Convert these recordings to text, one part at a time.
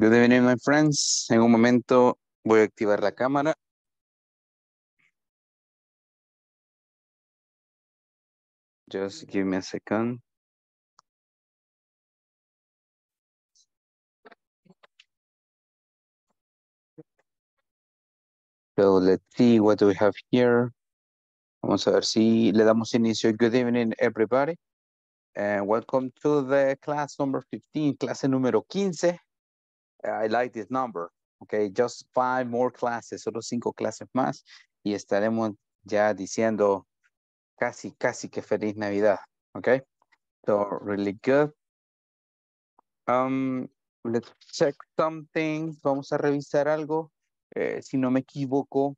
Good evening, my friends. En un momento voy a activar la cámara. Just give me a second. So let's see what do we have here. Vamos a ver si le damos inicio. Good evening, everybody. And welcome to the class number 15, clase número 15. I like this number. Okay, just five more classes, solo cinco clases más y estaremos ya diciendo casi, casi que feliz Navidad. Okay, so really good. Um, let's check something. Vamos a revisar algo. Eh, si no me equivoco,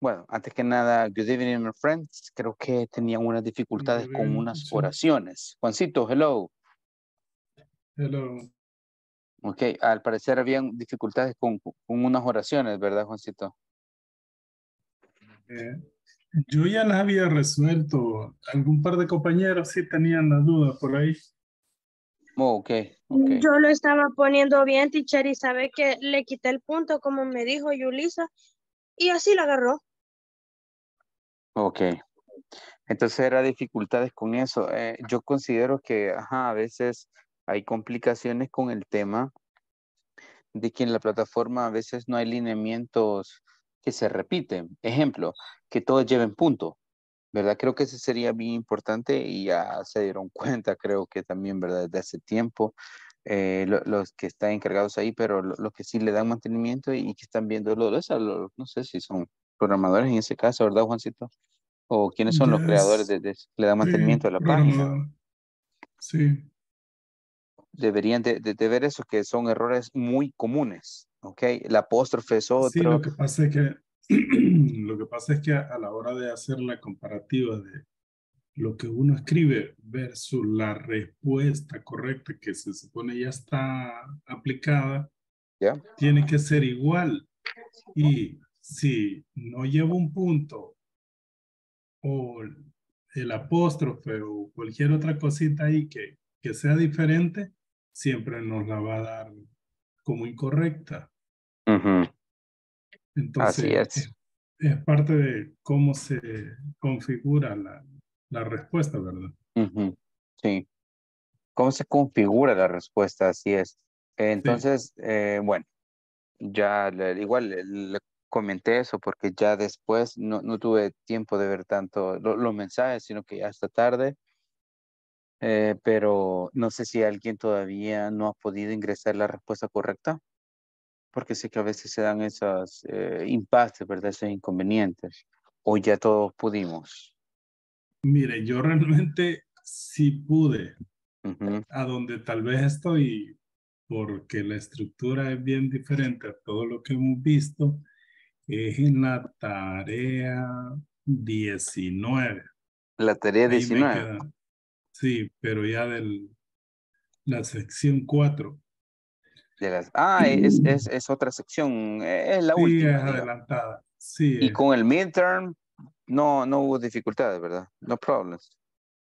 bueno, antes que nada, good evening, my friends. Creo que tenían unas dificultades con unas oraciones. Juancito, hello. Hello. Ok, al parecer habían dificultades con, con unas oraciones, ¿verdad, Juancito? Eh, yo ya las había resuelto. Algún par de compañeros sí tenían la duda por ahí. Oh, ok, ok. Yo lo estaba poniendo bien, teacher, y sabe que le quité el punto, como me dijo Yulisa, y así lo agarró. Ok. Entonces era dificultades con eso. Eh, yo considero que, ajá, a veces hay complicaciones con el tema de que en la plataforma a veces no hay lineamientos que se repiten. Ejemplo, que todos lleven punto, ¿verdad? Creo que ese sería bien importante y ya se dieron cuenta, creo que también, ¿verdad? Desde hace tiempo, eh, lo- los que están encargados ahí, pero lo- los que sí le dan mantenimiento y, que están viendo lo de eso, lo- no sé si son programadores en ese caso, ¿verdad, Juancito? O quiénes son los Yes. creadores de, de- que le dan mantenimiento a la página. Sí, deberían de, de- de ver eso, que son errores muy comunes, ¿ok? El apóstrofe es otro. sí, lo que pasa es que lo que pasa es que a, a la hora de hacer la comparativa de lo que uno escribe versus la respuesta correcta que se supone ya está aplicada, ¿Ya? tiene que ser igual. Y si no lleva un punto o el apóstrofe o cualquier otra cosita ahí que, que sea diferente, siempre nos la va a dar como incorrecta. Ujú, Entonces, Así es. es, es parte de cómo se configura la, la respuesta, ¿verdad? ujú, Sí. ¿Cómo se configura la respuesta? Así es. Entonces, eh, bueno, ya le- igual le, le comenté eso porque ya después no, no tuve tiempo de ver tanto lo- los mensajes, sino que ya hasta tarde. Eh, pero no sé si alguien todavía no ha podido ingresar la respuesta correcta, porque sé que a veces se dan esos eh, impastes, ¿verdad? Esos inconvenientes. O ya todos pudimos. Mire, yo realmente sí pude, Ujú, a donde tal vez estoy, porque la estructura es bien diferente a todo lo que hemos visto, es en la tarea 19. La tarea Ahí me 19. Sí, pero ya de la sección 4. de las- ah, es, es, es otra sección. eh, Es la sí, última. es adelantada. Sí, Y es- con el midterm no, no hubo dificultades, ¿verdad? No problems.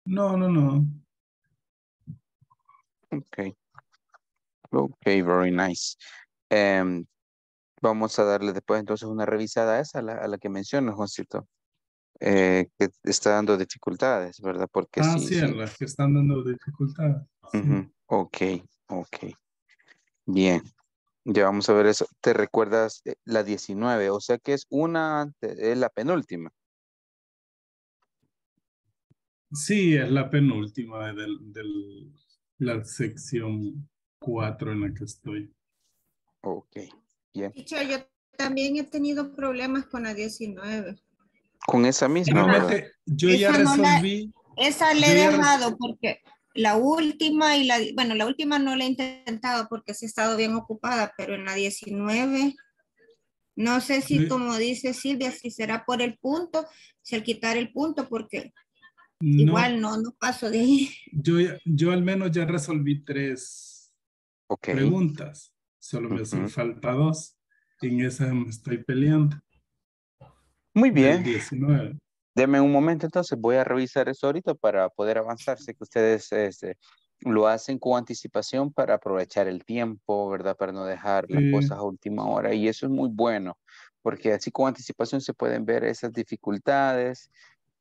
no, no, no. Ok. Ok, very nice. Em, vamos a darle después entonces una revisada a esa, a la, a la que mencionas, Juancito. Eh, que está dando dificultades, ¿verdad? Porque ah, sí, sí, sí. las que están dando dificultades. sí. Ujú, Ok, ok. Bien. Ya vamos a ver eso. ¿Te recuerdas eh, la 19? O sea que es una, es la penúltima. Sí, es la penúltima de del- la sección 4 en la que estoy. Ok, bien. Teacher, yo también he tenido problemas con la 19. Con esa misma. Realmente, yo ya Esa no la- resolví. Esa le he dejado porque la última y la, bueno, la última no la he intentado porque sí he estado bien ocupada, pero en la 19, no sé si Sí. como dice Silvia, si será por el punto, si al quitar el punto, porque No, igual no, no paso de ahí. yo, yo al menos ya resolví tres Ok. preguntas. Solo me hacen Ujú. falta dos. En esa me estoy peleando. Muy bien. 19. Deme un momento entonces, voy a revisar eso ahorita para poder avanzar. Sé que ustedes este, lo hacen con anticipación para aprovechar el tiempo, ¿verdad? Para no dejar las Sí. cosas a última hora. Y eso es muy bueno, porque así con anticipación se pueden ver esas dificultades,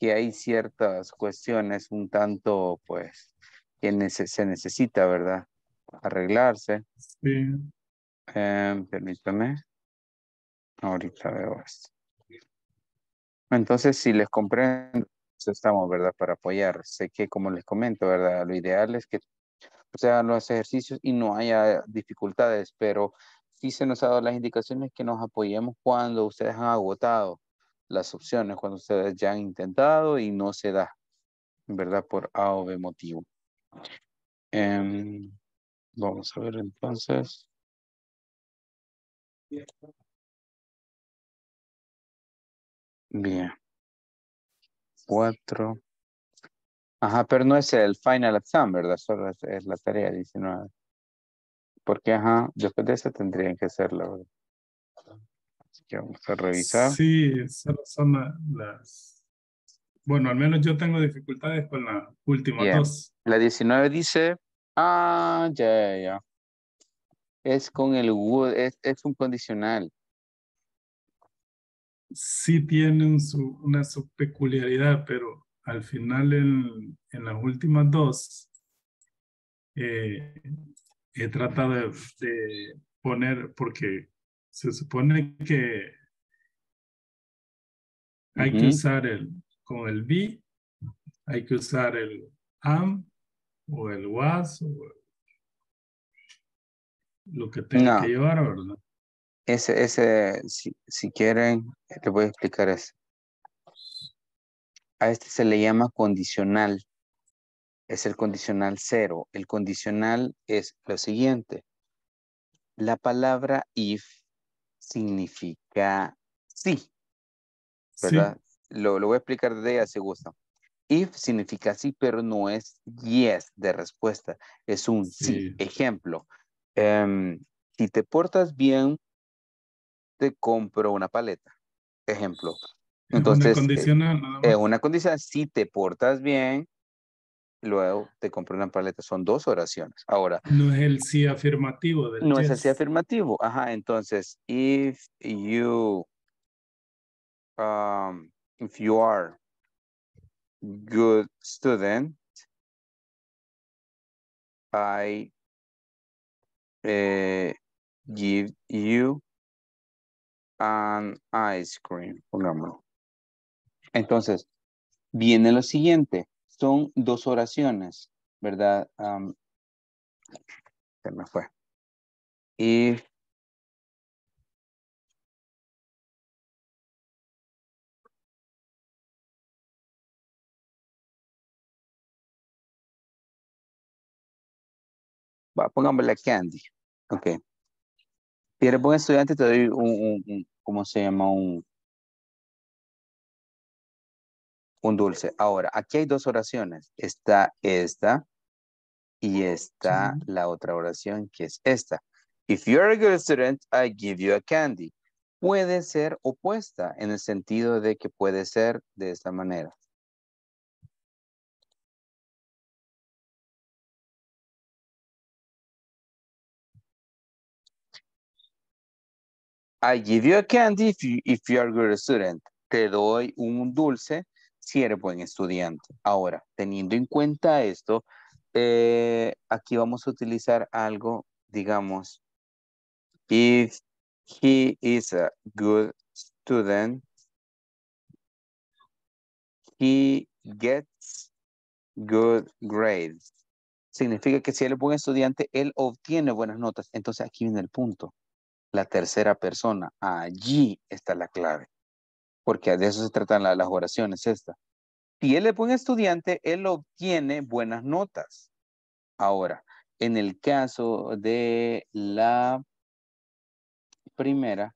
que hay ciertas cuestiones un tanto, pues, que nece- se necesita, ¿verdad? Arreglarse. Sí. Em, permítame. Ahorita veo esto. Entonces, si les comprendo, eso estamos, ¿verdad? Para apoyar. Sé que, como les comento, ¿verdad? Lo ideal es que se hagan los ejercicios y no haya dificultades, pero sí se nos ha dado las indicaciones que nos apoyemos cuando ustedes han agotado las opciones, cuando ustedes ya han intentado y no se da, ¿verdad? Por A o B motivo. Em, vamos a ver entonces. Bien. Cuatro. Ajá, pero no es el final exam, ¿verdad? Solo es, es la tarea 19. Porque, ajá, después de eso tendrían que hacerla, ¿verdad? Así que vamos a revisar. Sí, son, son la- las... Bueno, al menos yo tengo dificultades con las últimas Bien. dos. La 19 dice, ah, ya, ya, ya. Es con el would, es, es un condicional. Sí tienen su, una su peculiaridad, pero al final en, en las últimas dos eh, he tratado de, de poner, porque se supone que hay que usar el, con el be, hay que usar el am o el was o lo que tenga No. que llevar, ¿verdad? Ese, ese, si, si quieren, les voy a explicar eso. A este se le llama condicional. Es el condicional cero. El condicional es lo siguiente. La palabra if significa sí, ¿verdad? Lo, lo voy a explicar desde ella si gusta. If significa sí, pero no es yes de respuesta. Es un sí. Sí. Ejemplo, em, si te portas bien, te compro una paleta. Ejemplo. Una Entonces, condicional, nada es una condición, si te portas bien, luego te compro una paleta. Son dos oraciones. Ahora, No es el sí afirmativo del no es yes. así afirmativo. Ajá, entonces, if you, um, if you are good student, I eh, give you an ice cream, pongámoslo. Entonces, viene lo siguiente. Son dos oraciones, ¿verdad? Am, se me fue. If pongámosle candy. Ok. Si eres buen estudiante, te doy un, un- un- ¿cómo se llama? Un, un dulce. Ahora, aquí hay dos oraciones. Está esta y está Sí. la otra oración que es esta. If you're a good student, I give you a candy. Puede ser opuesta en el sentido de que puede ser de esta manera. I give you a candy if you, if you are a good student. Te doy un dulce si eres buen estudiante. Ahora, teniendo en cuenta esto, eh, aquí vamos a utilizar algo, digamos, if he is a good student, he gets good grades. Significa que si él es buen estudiante, él obtiene buenas notas. Entonces aquí viene el punto. La tercera persona. Allí está la clave. Porque de eso se tratan la- las oraciones esta. Si él es buen estudiante, él obtiene buenas notas. Ahora, en el caso de la primera,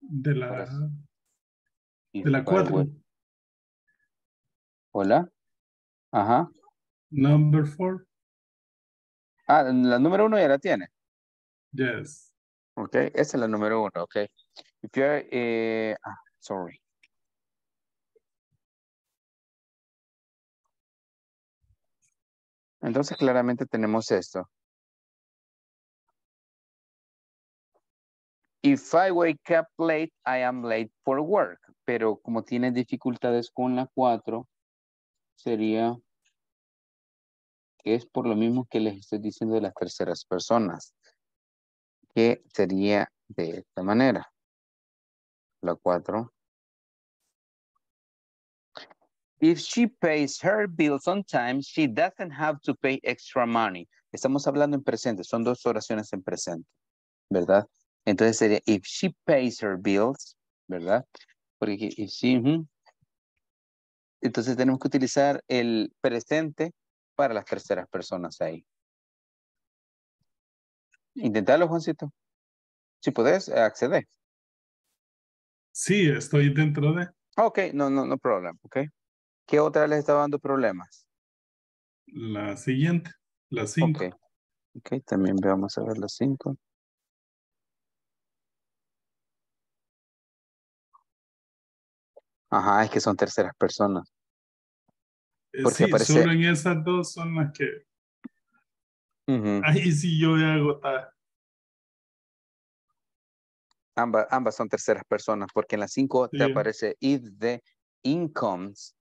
De la, de la cuatro. Hola. Ajá. Number four. Ah, la número uno ya la tiene. Yes. Ok, esa es la número uno, ok. If you're, eh, ah, sorry. Entonces claramente tenemos esto. If I wake up late, I am late for work. Pero como tiene dificultades con la 4, sería que es por lo mismo que les estoy diciendo de las terceras personas. Que sería de esta manera. La 4. If she pays her bills on time, she doesn't have to pay extra money. Estamos hablando en presente, son dos oraciones en presente, ¿verdad? Entonces sería if she pays her bills, ¿verdad? Porque if she, entonces tenemos que utilizar el presente para las terceras personas ahí. Intentalo, Juancito. Si puedes, acceder. Sí, estoy dentro de. Ok, no, no, no problema, ok. ¿Qué otra les está dando problemas? La siguiente, la 5. Ok, ok, también vamos a ver la 5. Ajá, es que son terceras personas. Porque sí, aparece- solo en esas dos son las que. Ahí sí yo he agotado. Ambas, ambas son terceras personas, porque en la 5 te Sí. aparece if the incomes.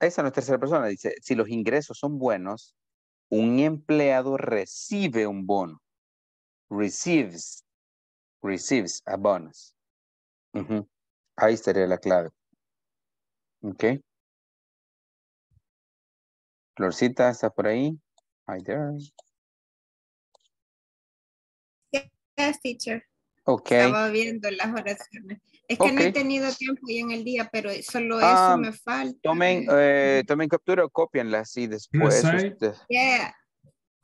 Esa no es tercera persona, dice, si los ingresos son buenos, un empleado recibe un bono. Receives. Receives a bonus. Ahí estaría la clave. Ok. Florcita está por ahí. Hi there. Teacher. Ok. Estaba viendo las oraciones. Es que no he tenido tiempo hoy en el día, pero solo Ah, eso me falta. Tomen, eh, tomen captura o copienlas y después usted- Yeah,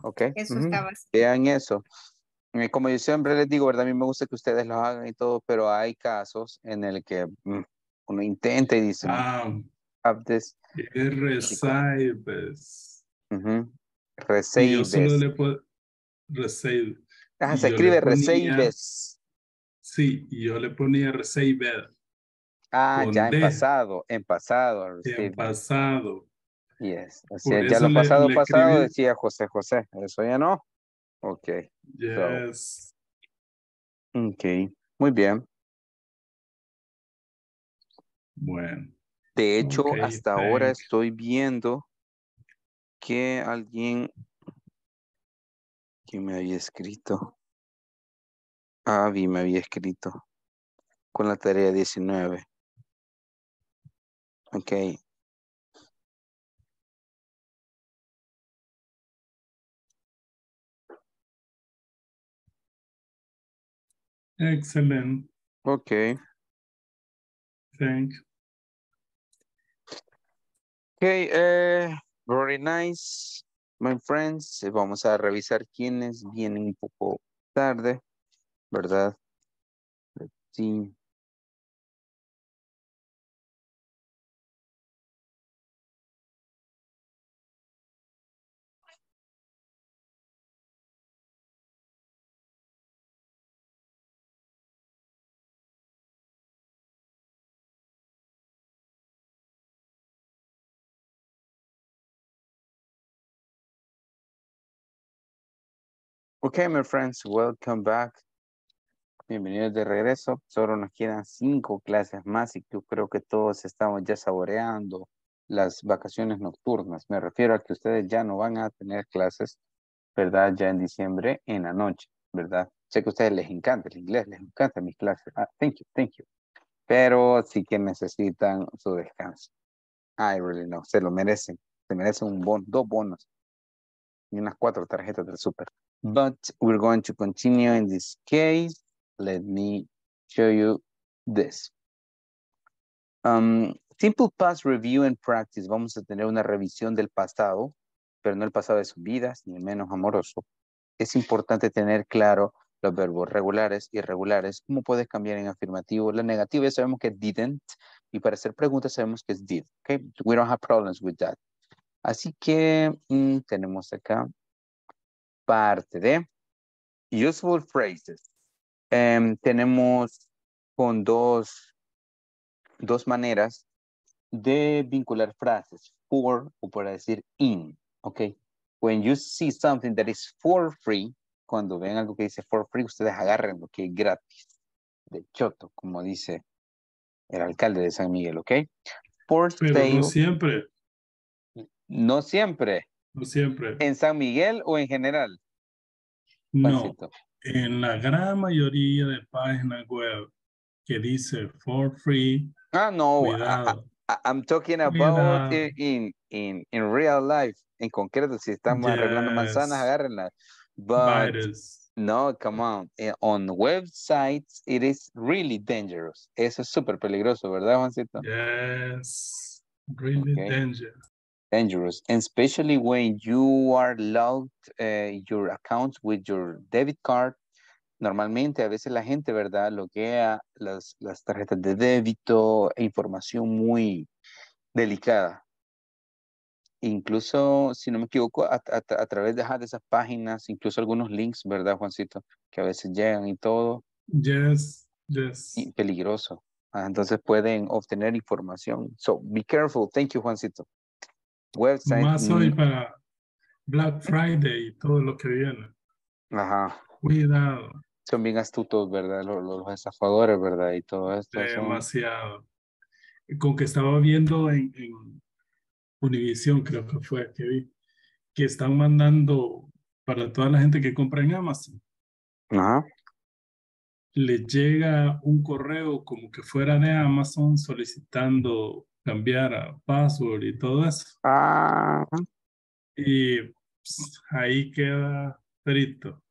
Ok. eso ujú. estaba así. Vean eso. Eh, Como yo siempre les digo, ¿verdad? A mí me gusta que ustedes lo hagan y todo, pero hay casos en el que mm, uno intenta y dice, "No, Ah, have this", es recibes. ujú, Y yo y se escribe receives. Sí, y yo le ponía receive Ah, ya en pasado, en pasado. en pasado. Yes. O Por sea, ya lo le- pasado, le pasado escribí- decía José José. Eso ya no. Ok, Yes. ok. Muy bien. Bueno. De hecho, hasta ahora estoy viendo que alguien que me había escrito. Avi me había escrito con la tarea 19. Ok. Excellent. Ok. Thank you. Ok. eh, very nice, my friends. Eh, Vamos a revisar quiénes vienen un poco tarde, ¿verdad? Sí. Ok, my friends, welcome back. Bienvenidos de regreso. Solo nos quedan cinco clases más y yo creo que todos estamos ya saboreando las vacaciones nocturnas. Me refiero a que ustedes ya no van a tener clases, ¿verdad? Ya en diciembre en la noche, ¿verdad? Sé que a ustedes les encanta el inglés, les encanta mis clases. Ah, thank you, thank you. Pero sí que necesitan su descanso. I really know, se lo merecen. Se merecen un bon, dos bonos y unas cuatro tarjetas del súper. But we're going to continue in this case. Let me show you this. Um, simple past review and practice. Vamos a tener una revisión del pasado, pero no el pasado de sus vidas, ni el menos amoroso. Es importante tener claro los verbos regulares, irregulares, cómo puedes cambiar en afirmativo. La negativa sabemos que didn't, y para hacer preguntas sabemos que es did. Okay? We don't have problems with that. Así que mm, tenemos acá parte de useful phrases. Em, tenemos con dos, dos maneras de vincular frases, for o para decir in, ¿ok? when you see something that is for free, cuando ven algo que dice for free, ustedes agarren lo que es gratis, de choto, como dice el alcalde de San Miguel, ¿ok? For Pero sale, no siempre, no siempre. No siempre. ¿En San Miguel o en general? No, Juancito? en la gran mayoría de páginas web que dice for free, Ah, no, I- cuidado. I- I'm talking about in, in, in real life. En concreto, si estamos arreglando manzanas, Yes. agárrenlas. But Virus. no, come on. eh, On websites, it is really dangerous. Eso es súper peligroso, ¿verdad, Juancito? Yes. Really Okay. danger. Dangerous, and especially when you are logged uh, your accounts with your debit card. Normalmente, a veces la gente, ¿verdad? Loguea las, las tarjetas de débito, e información muy delicada. Incluso, si no me equivoco, a, a- a través de, de esas páginas, incluso algunos links, ¿verdad, Juancito? Que a veces llegan y todo, Yes. Yes. y peligroso. Ah, entonces pueden obtener información. So, be careful. Thank you, Juancito. Website. Más hoy para Black Friday y todo lo que viene. Ajá. Cuidado. son bien astutos, ¿verdad? Los, los estafadores, ¿verdad? Y todo esto. son- Demasiado. Con que estaba viendo en, en Univision, creo que fue que vi, que están mandando para toda la gente que compra en Amazon, Ajá. les llega un correo como que fuera de Amazon solicitando cambiar a password y todo eso. Ah, Y pues, ahí queda frito.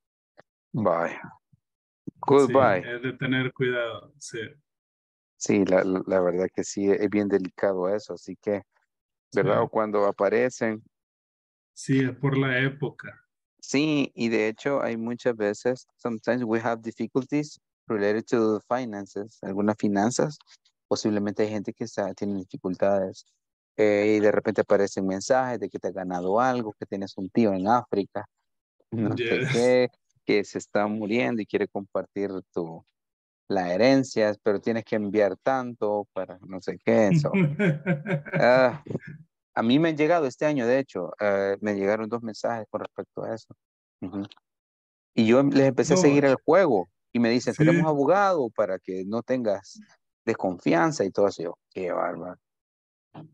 bye. Sí, Goodbye. es de tener cuidado. Sí. Sí, la, la- la verdad que sí, es bien delicado eso, así que, ¿verdad? Sí. O cuando aparecen. Sí, es por la época. Sí, y de hecho hay muchas veces, sometimes we have difficulties related to finances, algunas finanzas, posiblemente hay gente que está, tiene dificultades eh, y de repente aparecen mensajes de que te has ganado algo, que tienes un tío en África, no sé qué, que se está muriendo y quiere compartir tu, la herencia, pero tienes que enviar tanto para no sé qué. so, ah, a mí me han llegado este año, de hecho, eh, me llegaron dos mensajes con respecto a eso. Y yo les empecé a seguir el juego y me dicen, tenemos Sí. abogado para que no tengas desconfianza y todo eso. Yo, qué bárbaro.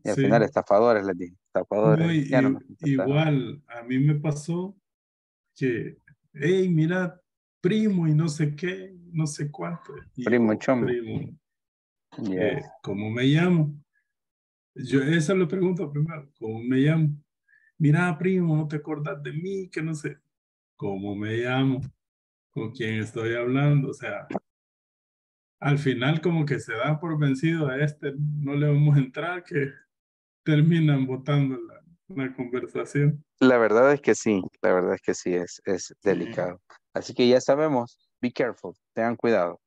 Y al Sí. final, estafadores, les dije, estafadores. No, y- no igual, a mí me pasó que, hey, mira, primo y no sé qué, no sé cuánto. Y Primo chombo. primo, eh, ¿cómo me llamo? Yo eso le pregunto primero, ¿cómo me llamo? Mira, primo, no te acordás de mí, que no sé, ¿cómo me llamo? ¿Con quién estoy hablando? O sea, al final como que se da por vencido a este, no le vamos a entrar, que terminan votando la, la conversación. La verdad es que sí, la verdad es que sí, es, es delicado. Así que ya sabemos, be careful, tengan cuidado.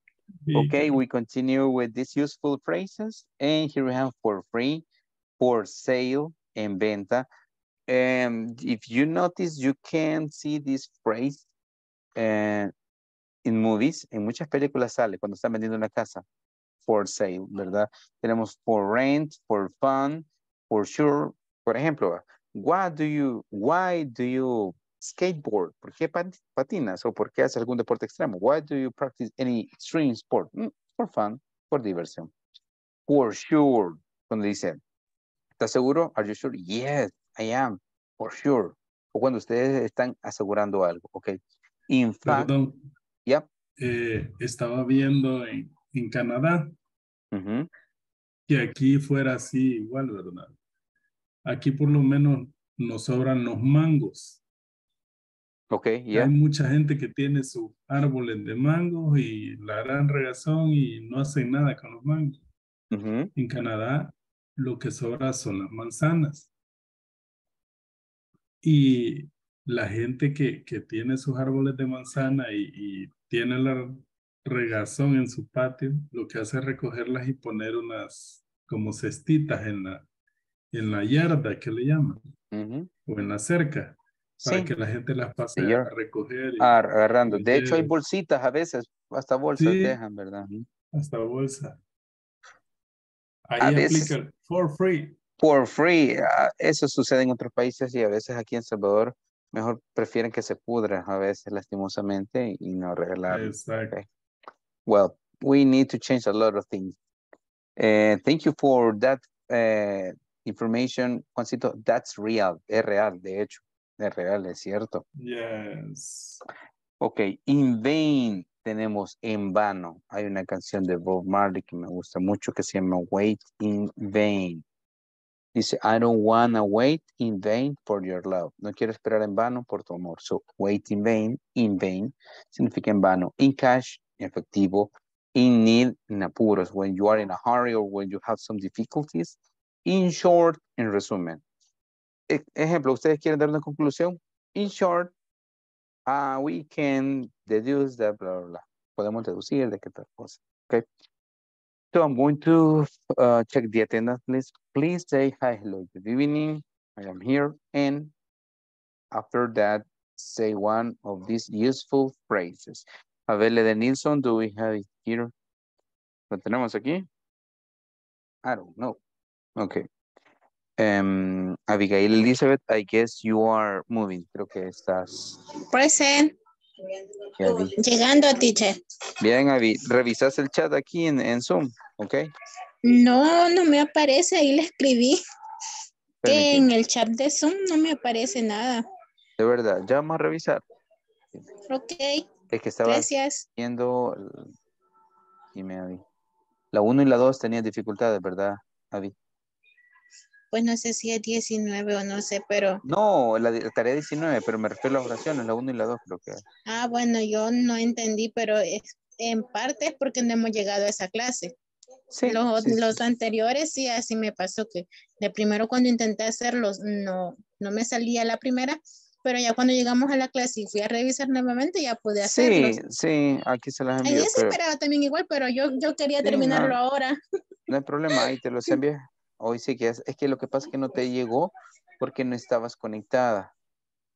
Y Okay, we continue with these useful phrases. And here we have for free, for sale, en venta. And if you notice, you can see this phrase uh, in movies. En muchas películas sale cuando están vendiendo una casa. For sale, ¿verdad? Tenemos for rent, for fun, for sure. Por ejemplo, what do you, why do you skateboard? ¿Por qué pat- patinas o por qué haces algún deporte extremo? Why do you practice any extreme sport? Mm, for fun, por diversión. For sure, cuando dicen, ¿estás seguro? Are you sure? Yes, I am, for sure. O cuando ustedes están asegurando algo, ok. In fact, Perdón, yep. eh, estaba viendo en, en Canadá ujú, que aquí fuera así igual, ¿verdad? Aquí por lo menos nos sobran los mangos. Ok, Hay yeah. mucha gente que tiene sus árboles de mangos y la gran regazón y no hacen nada con los mangos. ujú, En Canadá lo que sobra son las manzanas. Y la gente que, que tiene sus árboles de manzana y, y tiene la regazón en su patio, lo que hace es recogerlas y poner unas como cestitas en la, en la yarda que le llaman, ujú. o en la cerca, para Sí, que la gente las pase The a recoger y ar- agarrando. De hecho, hay bolsitas a veces, hasta bolsas Sí. dejan, ¿verdad? Hasta bolsa. Ahí A aplica veces- el for free. For free, ah, eso sucede en otros países y a veces aquí en Salvador mejor prefieren que se pudra a veces lastimosamente y no regalarlo. Exacto. Okay. Well, we need to change a lot of things. Uh, thank you for that uh, information, Juancito. That's real, es real, de hecho, es real, es cierto. Yes. Ok, in vain tenemos en vano. Hay una canción de Bob Marley que me gusta mucho que se llama Wait in Vain. Dice, I don't wanna wait in vain for your love. No quiero esperar en vano por tu amor. So, wait in vain, in vain, significa en vano. In cash, en efectivo. In need, en apuros. When you are in a hurry or when you have some difficulties. In short, en resumen. E ejemplo, ¿ustedes quieren dar una conclusión? In short, uh, we can deduce that blah, blah, blah. Podemos deducir de qué tal cosa. Okay. So I'm going to uh, check the attendance list. Please say hi, hello, good evening. I am here. And after that, say one of these useful phrases. Abele de Nilsson, do we have it here? ¿Lo tenemos aquí? I don't know. Okay. Um, Abigail Elizabeth, I guess you are moving. Creo que estás. Present. Llegando, teacher. Bien, Abby, revisas el chat aquí en, en Zoom, ¿ok? No, no me aparece. Ahí le escribí que en el chat de Zoom no me aparece nada. De verdad, ya vamos a revisar. Ok, Es que estaba gracias. viendo... Dime, Abby. La 1 y la 2 tenían dificultades, ¿verdad, Abby? Pues no sé si es 19 o no sé, pero... No, la, la tarea 19, pero me refiero a las oraciones, la 1 y la 2 creo que. Ah, bueno, yo no entendí, pero es, en parte es porque no hemos llegado a esa clase. Sí, los, sí, sí. los anteriores sí, así me pasó que de primero cuando intenté hacerlos no, no me salía la primera, pero ya cuando llegamos a la clase y fui a revisar nuevamente ya pude hacerlos. Sí, sí, aquí se las Ahí envío, se pero esperaba también igual, pero yo, yo quería terminarlo no. ahora. no hay problema, ahí te los envié. Hoy sí que es, es que lo que pasa es que no te llegó porque no estabas conectada.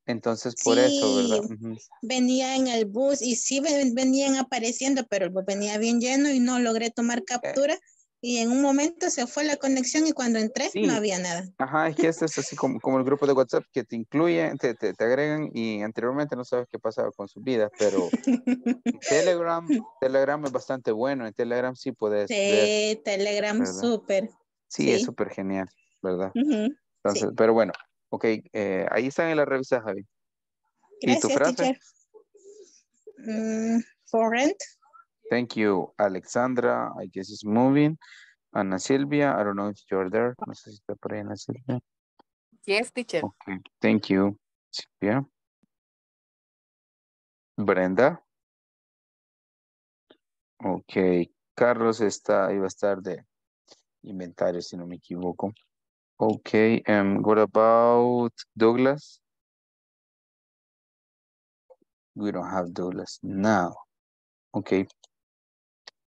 Entonces, por eso, ¿verdad? Sí. Ujú. Venía en el bus y sí ven- venían apareciendo, pero el bus venía bien lleno y no logré tomar captura. Y en un momento se fue la conexión y cuando entré Sí. no había nada. Ajá, es que este es así como, como el grupo de WhatsApp que te incluye, te, te, te agregan y anteriormente no sabes qué pasaba con sus vidas, pero Telegram, Telegram es bastante bueno, en Telegram sí puedes ver, Sí, Telegram, ¿verdad? súper. sí, es sí. súper genial, ¿verdad? Ujú. Entonces, pero bueno, ok, eh, ahí están en la revista, Javi. ¿Y tu Gracias, frase? teacher. Mm, for rent. Thank you, Alexandra, I guess it's moving. Ana Silvia, I don't know if you're there, no sé si está por ahí Ana Silvia. Yes, teacher. Okay, thank you, Silvia. Brenda. Ok, Carlos está, iba a estar de inventario, si no me equivoco. Ok, um, what about Douglas? We don't have Douglas now. Okay.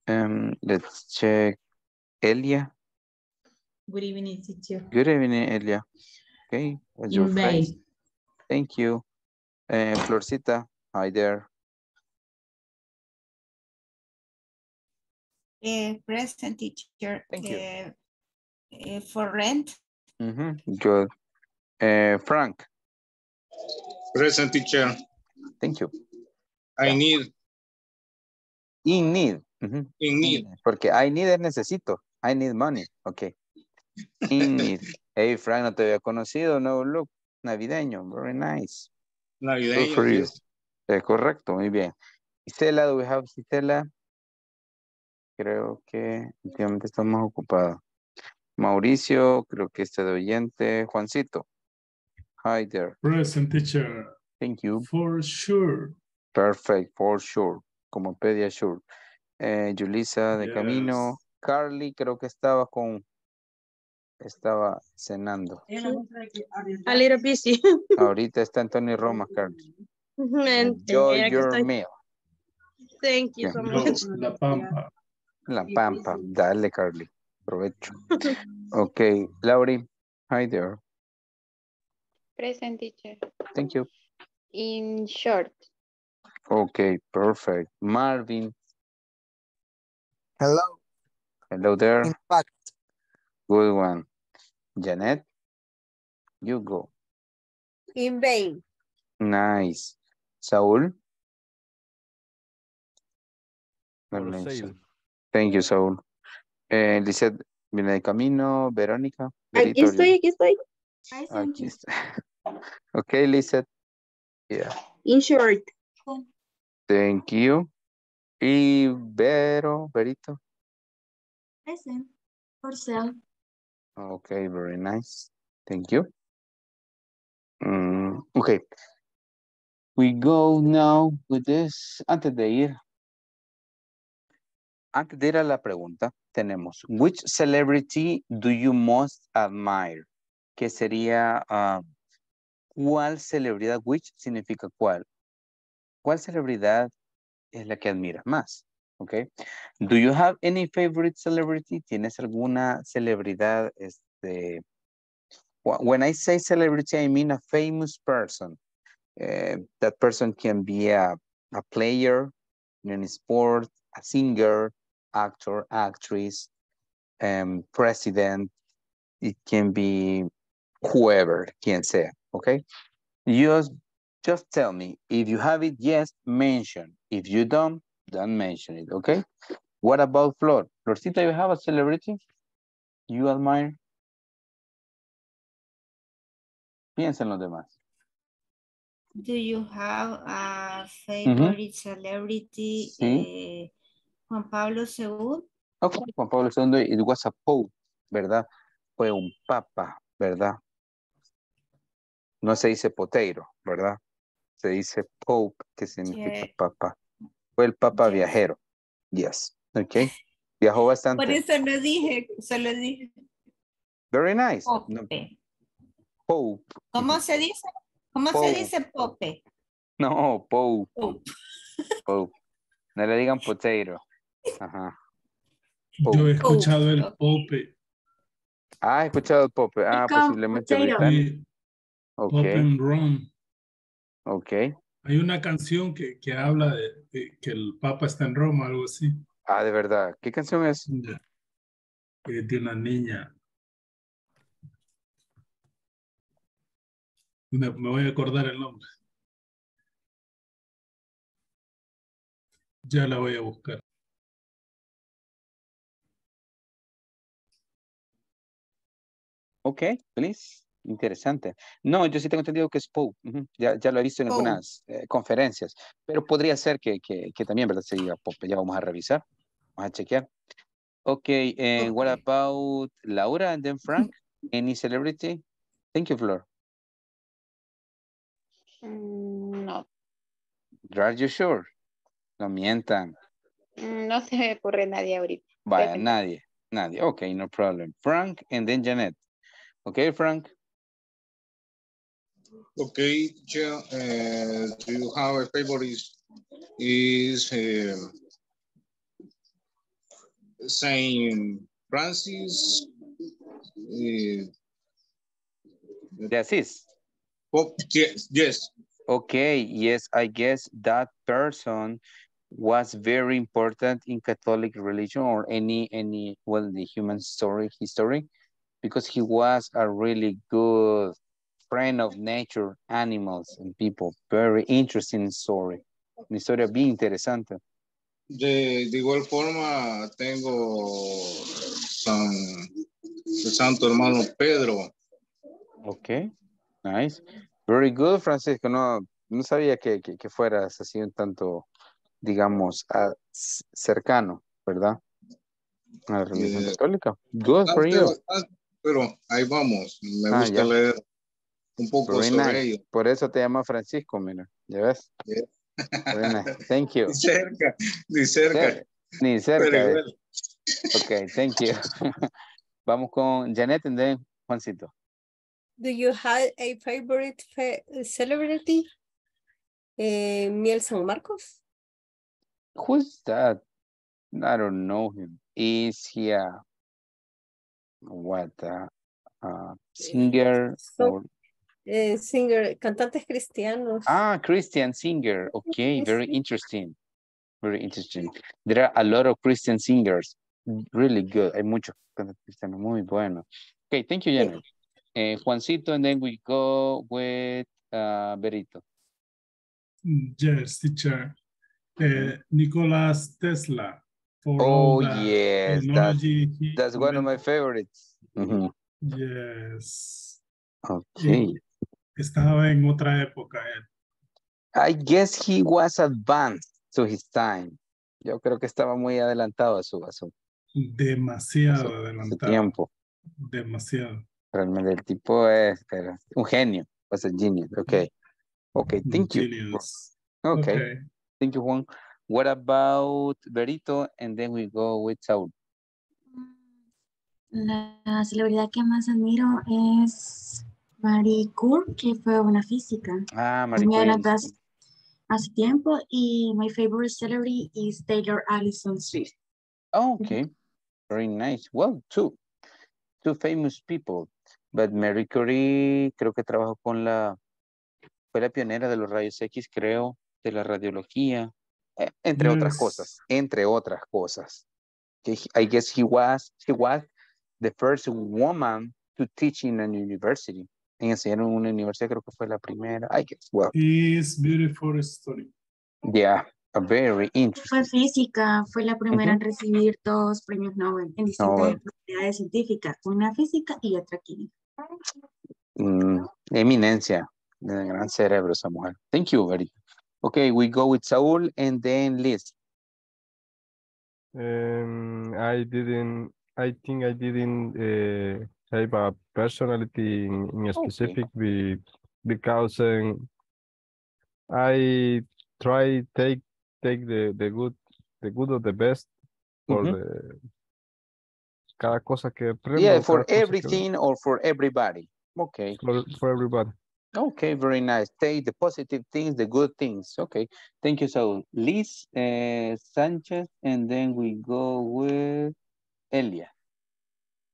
Um, let's check Elia. Good evening, teacher. Good evening, Elia. Okay, what's your In phrase? vain. Thank you. Eh, Florcita, hi there. Eh, present teacher. Thank you. eh, for rent. Good. Eh, Frank, Present teacher, thank you. I need, In need. in need, Porque I need es necesito. I need money. Ok. In need. Hey, Frank, no te había conocido. No look navideño. Very nice. For navideño. you. Eh, correcto, muy bien. Gisela, do we have Gisela? Creo que últimamente estamos ocupados. Mauricio, creo que está de oyente. Juancito. Hi there. Present teacher. Thank you. For sure. Perfect, for sure. Como pedía sure. Eh, Yulisa de camino. Carly, creo que estaba con. Estaba cenando. A little busy. Ahorita está en Tony Roma, Carly. Enjoy your estoy- meal. Thank you so much. La Pampa. La pampa. Dale, Carly. Provecho. Ok, Laurie. Hi there. Present teacher. Thank you. In short. Okay, perfect. Marvin. Hello. Hello there. In fact, Good one. Janet. You go. In vain. Nice. Saúl. For Let me see. sale. Thank you, Saúl. Eh, Lizeth viene de camino. Verónica. Aquí Berito, estoy, aquí estoy. Aquí está. Ok, Lizeth. Yeah. In short. Thank you. Y Vero, Verito. Present. For sale. Okay, very nice. Thank you. Mm, okay. We go now with this. Antes de ir. Antes de a la pregunta, tenemos, which celebrity do you most admire? Que sería, ah, ¿cuál celebridad, which significa cuál? ¿Cuál celebridad es la que admiras más? Okay. Do you have any favorite celebrity? ¿Tienes alguna celebridad, este, wh- when I say celebrity, I mean a famous person. Eh, that person can be a, a player in any sport, a singer, actor, actress, um, president. It can be whoever, quien sea, okay? Just, just tell me, if you have it, yes, mention. If you don't, don't mention it, okay? What about Flor? Florcita, you have a celebrity you admire? Piensa en los demás. Do you have a favorite celebrity? Sí. eh, Juan Pablo II. Ok, Juan Pablo II, it was a pope, ¿verdad? Fue un papa, ¿verdad? No se dice poteiro, ¿verdad? Se dice pope, que significa Yeah. papa. Fue el papa viajero. Yes, ok. Viajó bastante. Por eso no dije, solo dije Very nice. No, Pope. pope. ¿Cómo se dice? ¿Cómo Pope. se dice Pope? No, pope. Pope. Pope. No le digan potato. Ajá. Yo he escuchado el. Pope. Ah, he escuchado el pope. Ah, Become posiblemente británico. Pope and Ron. ok. Hay una canción que, que habla de, de que el Papa está en Roma, algo así. Ah, de verdad. ¿Qué canción es? Es de una niña. Me, me voy a acordar el nombre. Ya la voy a buscar. Ok, please. Interesante. No, yo sí tengo entendido que es Pope. ujú, Ya, ya lo he visto en algunas eh, conferencias, pero podría ser que, que, que también, ¿verdad? Se diga Pope. Ya vamos a revisar. Vamos a chequear. Ok, and what Ok. about Laura and then Frank? Any celebrity? Thank you, Flor. Mm, No, Are you sure? No mientan. mm, no se me ocurre nadie ahorita. Vaya, nadie. Nadie. Ok, no problem. Frank and then Janet. Ok, Frank. Okay, teacher, uh, do you have a favorite is um Saint Francis? Uh, De Asís. Pope, yes, yes. Okay, yes, I guess that person was very important in Catholic religion or any, any, well, the human story, history, because he was a really good friend of nature, animals and people. Very interesting story. Una historia bien interesante. De, de igual forma, tengo San, el Santo Hermano Pedro. Okay, nice. Very good, Francisco. No, no sabía que, que, que fueras así un tanto, digamos, c- cercano, ¿verdad? A la religión Yeah. católica. Good for Bastante, you. Pero ahí vamos. Me Ah, gusta ya. leer un poco Very sobre nice. ello. Por eso te llama Francisco, mira. ¿Ya ves? Yeah. Very nice. Thank you. Ni cerca, ni cerca. Cer- Ni cerca. Ok, thank you. Vamos con Janet and then Juancito. Do you have a favorite fe- celebrity? Eh, Miel San Marcos. Who's that? I don't know him. Is he a what? A, a singer so- or Eh, singer, cantantes cristianos. ah Christian singer? Okay, very interesting. Very interesting. There are a lot of Christian singers. Really good. Hay muchos cantantes cristianos muy buenos. Okay, thank you, Janet. Eh, Juancito, and then we go with uh, Berito. Yes, teacher. Uh, Nicholas Tesla. For Oh, yes, that's, technology he that's one of my favorites. Yes. Okay. Estaba en otra época él. I guess he was advanced to his time. Yo creo que estaba muy adelantado a su, a su, Demasiado a su adelantado. tiempo. Demasiado. Realmente el tipo es era un genio. Was a genius. Okay. Okay, thank you. Okay. Thank you, Juan. What about Berito? And then we go with Saul. La celebridad que más admiro es Marie Curie, que fue una física. Ah, Marie Curie. adelantadas hace tiempo. Y my favorite celebrity is Taylor Allison Swift. Oh, okay. Very nice. Well, two. Two famous people. But Marie Curie creo que trabajó con la... Fue la pionera de los rayos X, creo, de la radiología. Eh, entre otras Yes. cosas. Entre otras cosas. I guess he was, he was the first woman to teach in an university. En enseñar en una universidad creo que fue la primera. I guess. Well, Is beautiful story. yeah. A very interesting. Fue física, fue la primera en Ujú. recibir dos premios Nobel en distintas Nobel. científicas, una física y otra química. Mm, eminencia, de gran cerebro esa mujer. Thank you, very. Okay, we go with Saul and then Liz. Um, I didn't. I think I didn't uh, have a personality in, in a Okay. specific be, because um, I try take take the the good the good of the best for Mhm. the cada cosa que aprendo. Yeah, for cosa que- everything or for everybody. Okay, for, for everybody. Okay, very nice. Take the positive things, the good things. Okay, thank you, Saul. Liz uh, Sanchez, and then we go with Elia.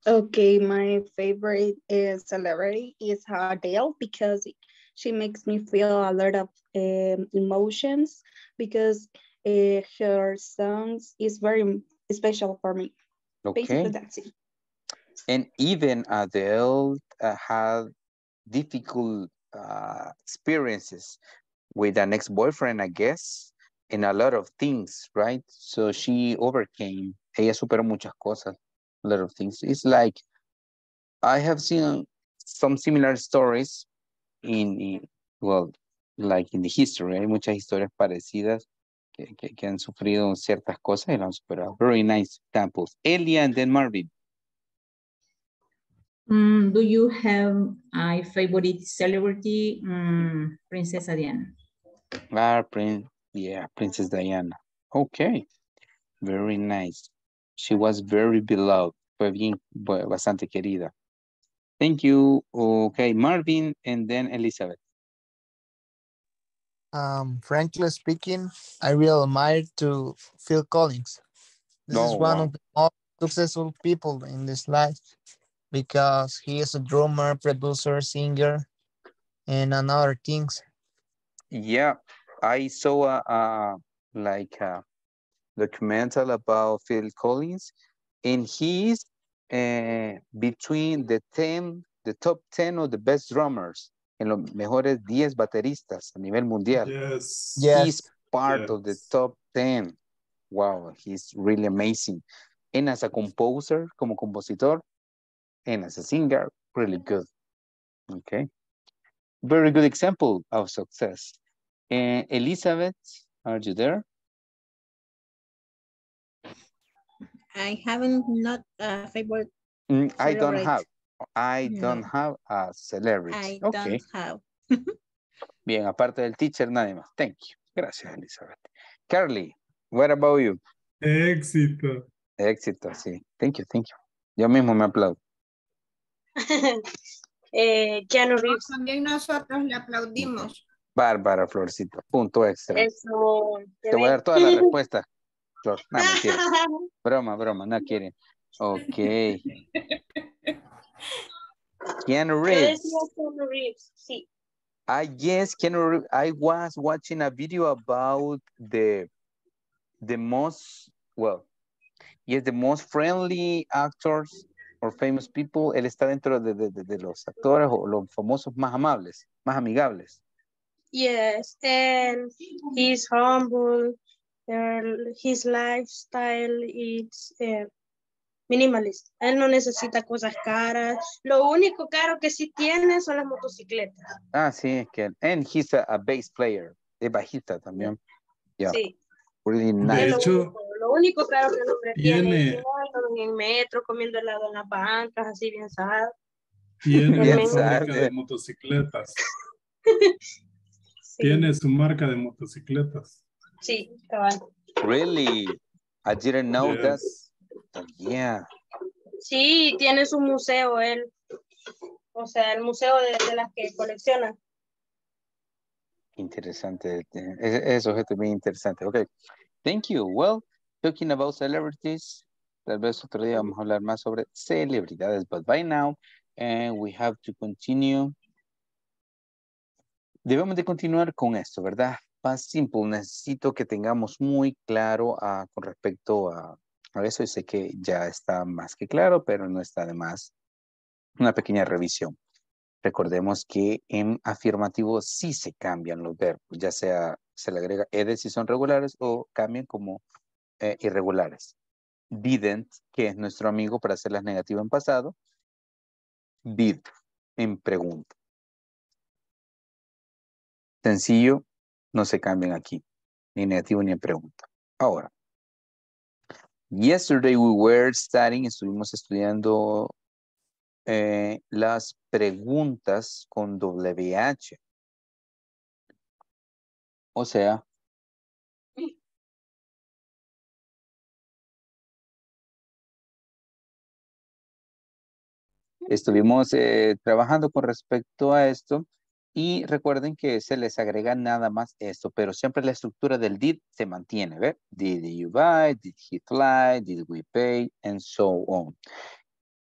Okay, my favorite is celebrity is Adele because she makes me feel a lot of um, emotions because uh, her songs is very special for me. Okay. Basically, that's it. And even Adele uh, had difficult uh, experiences with an ex-boyfriend, I guess, and a lot of things, right? So she overcame. Ella superó muchas cosas, a lot of things. It's like I have seen some similar stories in, in well, like in the history. Hay muchas historias parecidas que, que, que han sufrido ciertas cosas y lo han superado. Very nice examples. Elia and then Marvin. Mm, do you have a favorite celebrity? Mm, Princesa Diana. Ah, Prin yeah, Princess Diana. Okay, very nice. She was very beloved. Fue bien, bu- bastante querida. Thank you. Okay, Marvin and then Elizabeth. Um, frankly speaking, I really admire to Phil Collins. This is one wow. of the most successful people in this life because he is a drummer, producer, singer, and another things. Yeah, I saw a, a like a documental about Phil Collins, and he is uh, between the 10, the top 10 of the best drummers, en los mejores 10 bateristas a nivel mundial. Yes. He's part of the top 10. Wow, he's really amazing. And as a composer, como compositor, and as a singer, really good. Okay. Very good example of success. Eh, Elizabeth, are you there? I haven't not a favorite. Mm, I don't have. I don't No. have a celebrity. I okay. don't have. Bien, aparte del teacher, nadie más. Thank you. Gracias, Elizabeth. Carly, what about you? Éxito. Éxito, sí. Thank you, thank you. Yo mismo me aplaudo. eh, Keanu Reeves. También nosotros le aplaudimos. Bárbara, Florcita. Punto extra. Eso. Te voy a dar todas las respuestas. Flor, no, mentira. Broma, broma, no quieren. Ok. Keanu Reeves. Keanu Reeves, sí. I guess Keanu Reeves, I was watching a video about the the most, well, yes, the most friendly actors or famous people. Él está dentro de, de- de- de los actores o los famosos más amables, más amigables. Yes, and he's humble. uh, his lifestyle is eh, minimalist. Él no necesita cosas caras. Lo único caro que sí tiene son las motocicletas. Ah, sí, es que, and he's a, a bass player, es bajista también. Yeah, Sí. really nice. hecho, lo único caro que el hombre tiene. es en el metro, comiendo helado en las bancas, así bien sad. Tiene Bien fábrica sabe. de motocicletas. Sí, Tiene su marca de motocicletas. sí, cabal. Really, I didn't know that. Yes. Yeah, Sí, tiene su museo él. O sea, el museo de, de las que colecciona. interesante. eh, Eso es bien interesante. Okay, thank you. Well, talking about celebrities, tal vez otro día vamos a hablar más sobre celebridades, but by now, and we have to continue. Debemos de continuar con esto, ¿verdad? Más simple, necesito que tengamos muy claro ah, con respecto a, a eso. Y sé que ya está más que claro, pero no está de más una pequeña revisión. Recordemos que en afirmativo sí se cambian los verbos, ya sea se le agrega ed si son regulares o cambian como eh, irregulares. Didn't, que es nuestro amigo para hacerlas negativas en pasado. Did, en pregunta. Sencillo, no se cambian aquí, ni negativo ni en pregunta. Ahora, yesterday we were studying, estuvimos estudiando eh, las preguntas con WH. O sea, estuvimos eh, trabajando con respecto a esto y recuerden que se les agrega nada más esto, pero siempre la estructura del did se mantiene, ¿ve? Did you buy? Did he fly? Did we pay? And so on.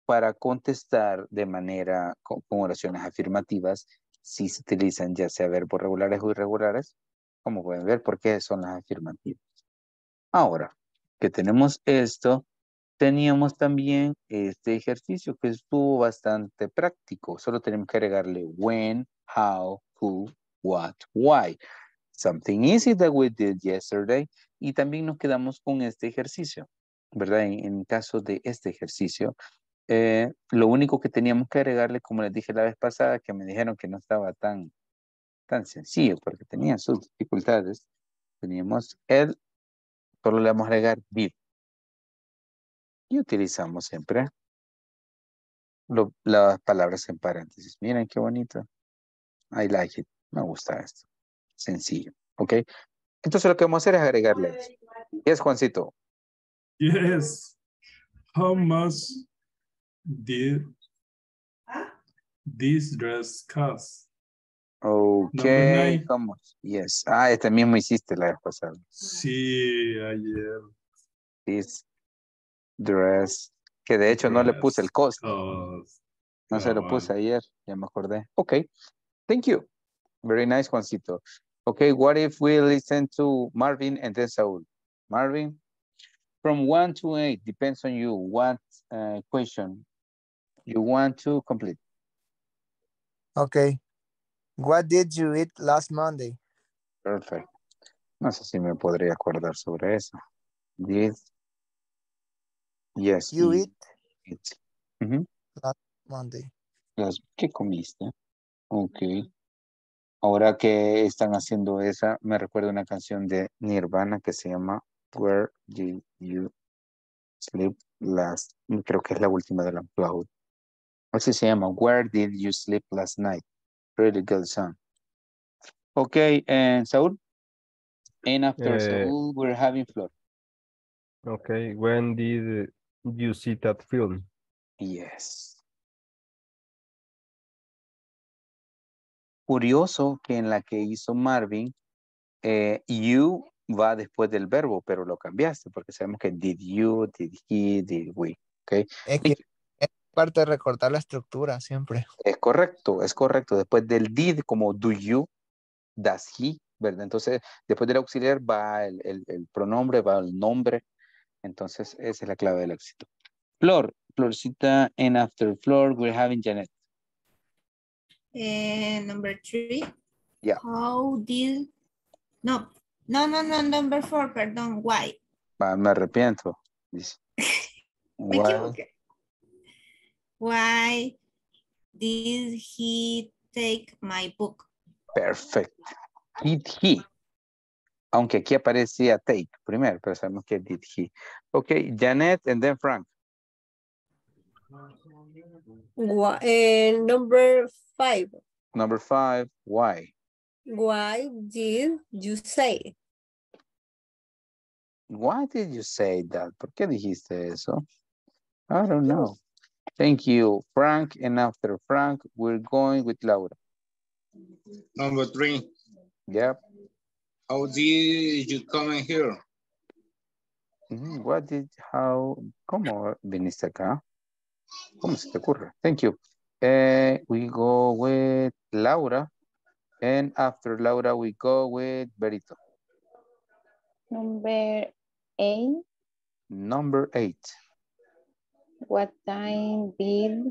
Para contestar de manera con, con oraciones afirmativas, si se utilizan ya sea verbos regulares o irregulares, como pueden ver, porque son las afirmativas. Ahora que tenemos esto, teníamos también este ejercicio que estuvo bastante práctico. Solo tenemos que agregarle when, how, who, what, why. Something easy that we did yesterday. Y también nos quedamos con este ejercicio, ¿verdad? En, en caso de este ejercicio, eh, lo único que teníamos que agregarle, como les dije la vez pasada, que me dijeron que no estaba tan, tan sencillo porque tenía sus dificultades, teníamos el, solo le vamos a agregar did. Y utilizamos siempre lo- las palabras en paréntesis. Miren qué bonito. I like it. Me gusta esto. Sencillo. ¿Ok? Entonces lo que vamos a hacer es agregarle eso. Yes, Juancito. Yes. How much did this dress cost? Ok, vamos. Yes. Ah, este mismo hiciste la vez pasada. Sí, ayer. This dress. Que de hecho no le puse el cost. cost. No se lo Cabal. puse ayer. Ya me acordé. Ok. Thank you. Very nice, Juancito. Okay, what if we listen to Marvin and then Saul? Marvin, from one to eight, depends on you. What uh, question you want to complete? Okay. What did you eat last Monday? Perfect. No sé si me podría acordar sobre eso. Did. Yes. You eat. eat last Monday. Las- ¿Qué comiste? Ok. Ahora que están haciendo esa, me recuerda una canción de Nirvana que se llama Where Did You Sleep Last? Creo que es la última de la Unplugged. Así se llama Where Did You Sleep Last Night? Really good song. Okay, and Saul? And after Eh, Saul, we're having Flor. Okay, when did you see that film? Yes. Curioso que en la que hizo Marvin, eh, you va después del verbo, pero lo cambiaste porque sabemos que did you, did he, did we. Okay. Es que es parte de recordar la estructura siempre. Es correcto, es correcto. Después del did, como do you, does he, ¿verdad? Entonces, después del auxiliar va el, el- el pronombre, va el nombre. Entonces, esa es la clave del éxito. Flor, Florcita, and after Flor, we're having Janet. Eh, number three. Yeah. How did, no, no, no, no, number four, perdón, why. Me arrepiento. Me Why-. Why did he take my book? Perfect. Did he? Aunque aquí aparecía take primero, pero sabemos que did he. Ok, Janet and then Frank. Why, eh, number five. Number five, why? Why did you say? Why did you say that? ¿Por qué dijiste eso? I don't know. Thank you, Frank. And after Frank, we're going with Laura. Number three, Yep. How did you come in here? Mhm, What did, how, ¿cómo viniste acá? ¿Cómo se te ocurre? Thank you. Eh, we go with Laura. And after Laura, we go with Berito. Number eight, Number eight. what time did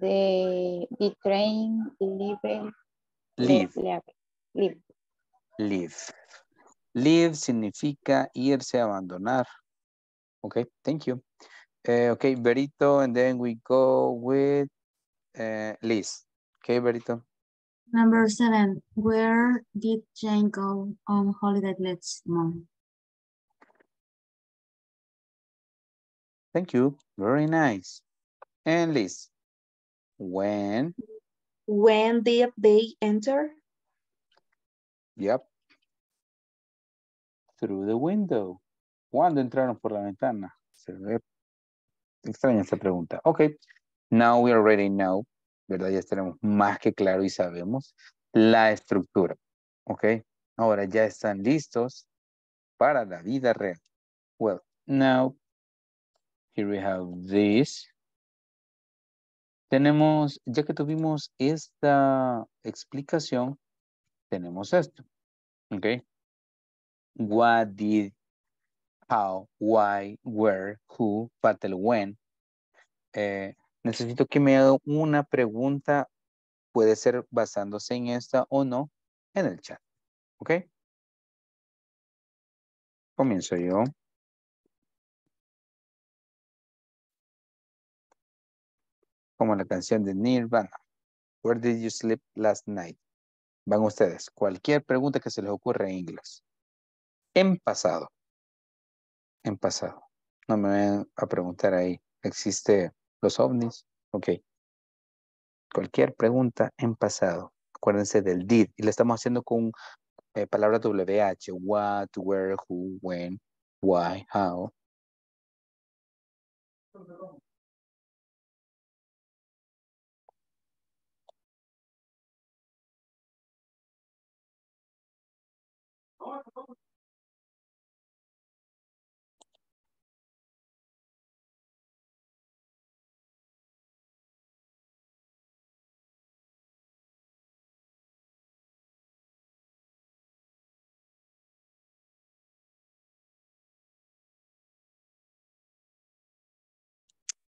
the, the train leave? Leave. Leave. Leave. Leave. Leave significa irse, abandonar. Okay, thank you. Eh, okay, Berito, and then we go with eh, Liz. Okay, Berito. Number seven, where did Jane go on holiday last month? Thank you. Very nice. And Liz. When? When did they enter? Yep. Through the window. ¿Cuándo entraron por la ventana? Se ve extraña esta pregunta. Ok. Now we already know, ¿verdad? Ya tenemos más que claro y sabemos la estructura. Ok. Ahora ya están listos para la vida real. Well, now, here we have this. Tenemos, ya que tuvimos esta explicación, tenemos esto. Ok. What did, how, why, where, who, but when. Eh, necesito que me haga una pregunta, puede ser basándose en esta o no, en el chat. ¿Ok? Comienzo yo. Como la canción de Nirvana. Where did you sleep last night? Van ustedes. Cualquier pregunta que se les ocurra en inglés. En pasado. En pasado. No me vayan a preguntar ahí. ¿Existe los ovnis? Ok. Cualquier pregunta en pasado. Acuérdense del did. Y le estamos haciendo con eh, palabra WH. What, where, who, when, why, how.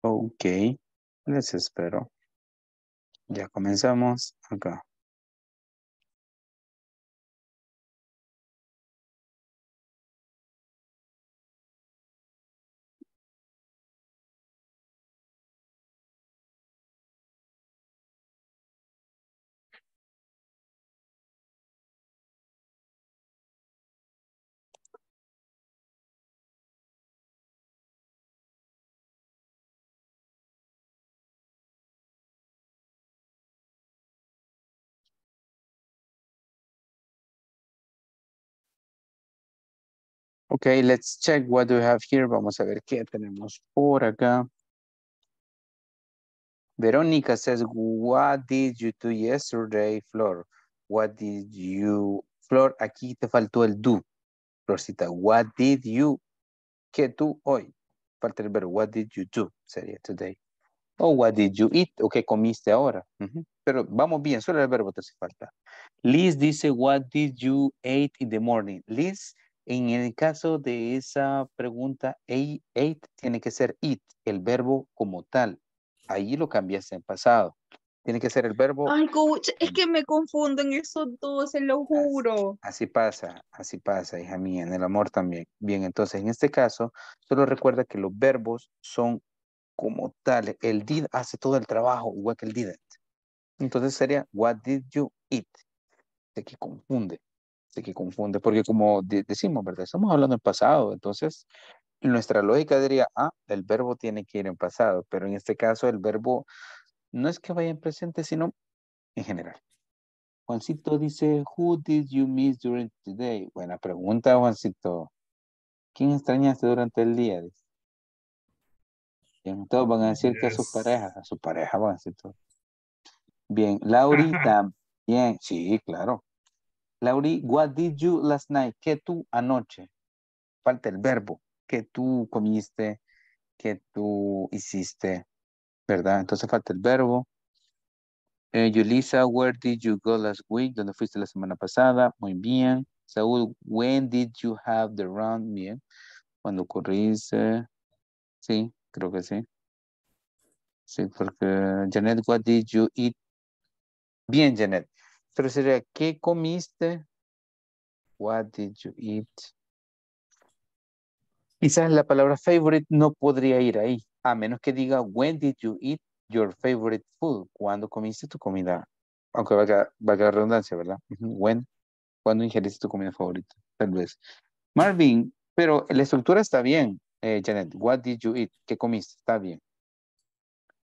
Ok. Les espero. Ya comenzamos acá. Okay, let's check what we have here. Vamos a ver qué tenemos por acá. Verónica says, what did you do yesterday, Flor? What did you... Flor, aquí te faltó el do. Florcita, what did you... ¿Qué tú hoy? Falta el verbo, what did you do? Sería today. O what did you eat? ¿O qué comiste ahora? Pero vamos bien, solo el verbo te hace falta. Liz dice, what did you eat in the morning? Liz, en el caso de esa pregunta, ate, ate tiene que ser eat, el verbo como tal. Ahí lo cambiaste en pasado. Tiene que ser el verbo. Ay, coach, es que me confunden esos dos, se lo juro. Así pasa, así pasa, hija mía, en el amor también. Bien, entonces en este caso, solo recuerda que los verbos son como tales. El did hace todo el trabajo, igual que el didn't. Entonces sería, what did you eat? Sé que confunde, sé que confunde, porque como de- decimos, ¿verdad? Estamos hablando en pasado, entonces nuestra lógica diría, ah, el verbo tiene que ir en pasado, pero en este caso el verbo no es que vaya en presente, sino en general. Juancito dice, who did you miss during the day? Buena pregunta, Juancito. ¿Quién extrañaste durante el día? Bien, todos van a decir que a sus Yes. parejas, a su pareja todo. Bien, Lauri también, sí, claro. Lauri, what did you last night? ¿Qué tú anoche? Falta el verbo. ¿Qué tú comiste? ¿Qué tú hiciste? ¿Verdad? Entonces falta el verbo. Eh, Yulisa, where did you go last week? ¿Dónde fuiste la semana pasada? Muy bien. Saúl, when did you have the round? Bien. Cuando corriste. Sí, creo que sí. Sí, porque Janet, what did you eat? Bien, Janet. Pero sería, ¿qué comiste? What did you eat? Quizás la palabra favorite no podría ir ahí, a menos que diga, when did you eat your favorite food? ¿Cuándo comiste tu comida? Aunque valga, valga la redundancia, ¿verdad? When, ¿cuándo ingeriste tu comida favorita? Tal vez. Marvin, pero la estructura está bien, eh, Janet. What did you eat? ¿Qué comiste? Está bien.